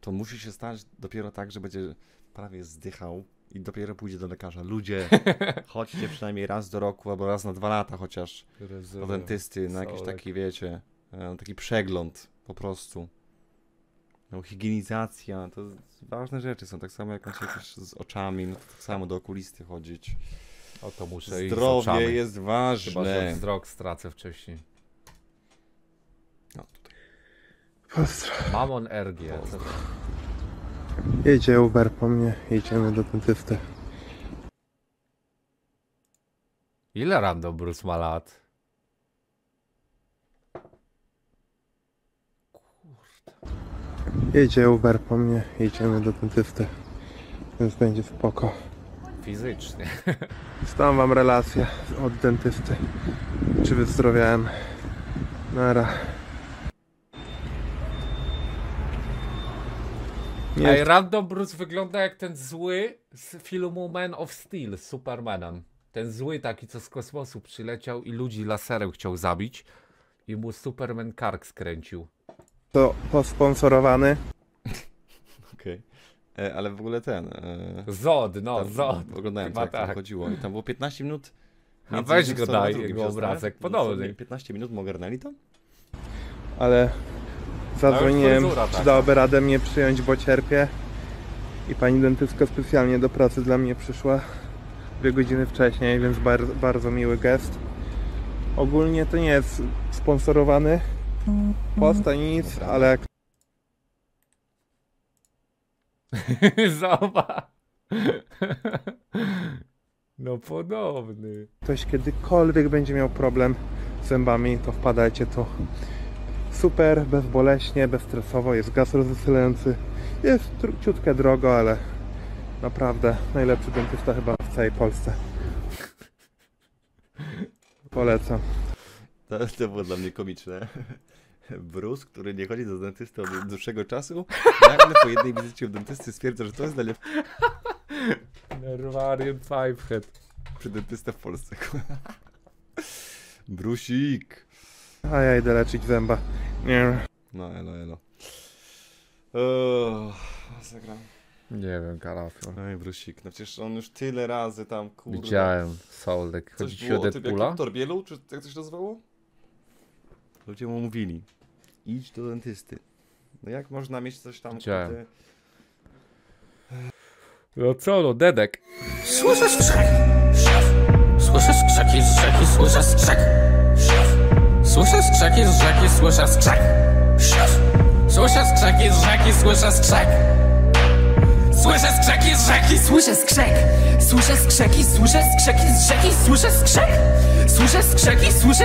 To musi się stać dopiero tak, że będzie prawie zdychał i dopiero pójdzie do lekarza. Ludzie, chodźcie przynajmniej raz do roku albo raz na dwa lata chociaż do dentysty na jakiś taki, wiecie, e, taki przegląd po prostu. No, higienizacja, to ważne rzeczy są, tak samo jak macie jakieś z oczami, no to tak samo do okulisty chodzić. O to muszę Zdrowie jest Chyba, ważne. że wzrok stracę wcześniej. No, tutaj. Pozdro. Mamon RG. Co to? Jedzie Uber po mnie, jedziemy do dentysty. Ile Randall Bruce ma lat? Jedzie Uber po mnie, jedziemy do dentysty. Więc będzie spoko. Fizycznie. Stałam wam relację od dentysty. Czy wyzdrowiałem? Nara. Nie, Ej, Randall Bruce wygląda jak ten zły z filmu Man of Steel z Supermanem. Ten zły taki, co z kosmosu przyleciał i ludzi laserem chciał zabić i mu Superman kark skręcił. to posponsorowany. Okej. E, Ale w ogóle ten. E, Zod, no, tam Zod. Oglądałem Chyba co jak to tak. chodziło i tam było 15 minut. A weź go daj, jego obrazek zastanawiam. podobny. Co, 15 minut ogarnęli to? ale zadzwoniłem, czy taka. dałaby radę mnie przyjąć, bo cierpię. I pani dentystka specjalnie do pracy dla mnie przyszła dwie godziny wcześniej, więc bar bardzo miły gest. Ogólnie to nie jest sponsorowany post ani nic, ale jak Zobacz. No podobny. ktoś kiedykolwiek będzie miał problem z zębami, to wpadajcie tu. super, bezboleśnie, bezstresowo, jest gaz rozweselający. Jest ciutkę drogo, ale naprawdę najlepszy dentysta chyba w całej Polsce. Polecam. To, to było dla mnie komiczne. Bruce, który nie chodzi do dentysty od dłuższego czasu, nagle po jednej wizycie u dentysty stwierdza, że to jest najlepszy Nerwarium Fivehead. dentystę w Polsce. Brusik. A ja idę leczyć zęba. Nie. No, elo, elo. O, zagram. Nie wiem, karafior. Oj, Brusik, no przecież on już tyle razy tam, kurde. Widziałem Soldek. Chodzi Coś ci o było o tym Deadpoola? jakim Torbielu, czy jak to się nazywało? Ludzie mu mówili, idź do dentysty. No jak można mieć coś tam, kurde... No co no, Dedek. Słyszę skrzek. Słyszę skrzeki z rzeki, słyszę skrzek. Słyszę skrzeki z rzeki, słyszę skrzek. Słyszę skrzeki z rzeki, słyszę skrzek. Słyszę skrzeki z rzeki, słyszę skrzek. Słyszę skrzeki, słyszę skrzeki z rzeki, słyszę skrzek. Słyszę skrzeki, słyszę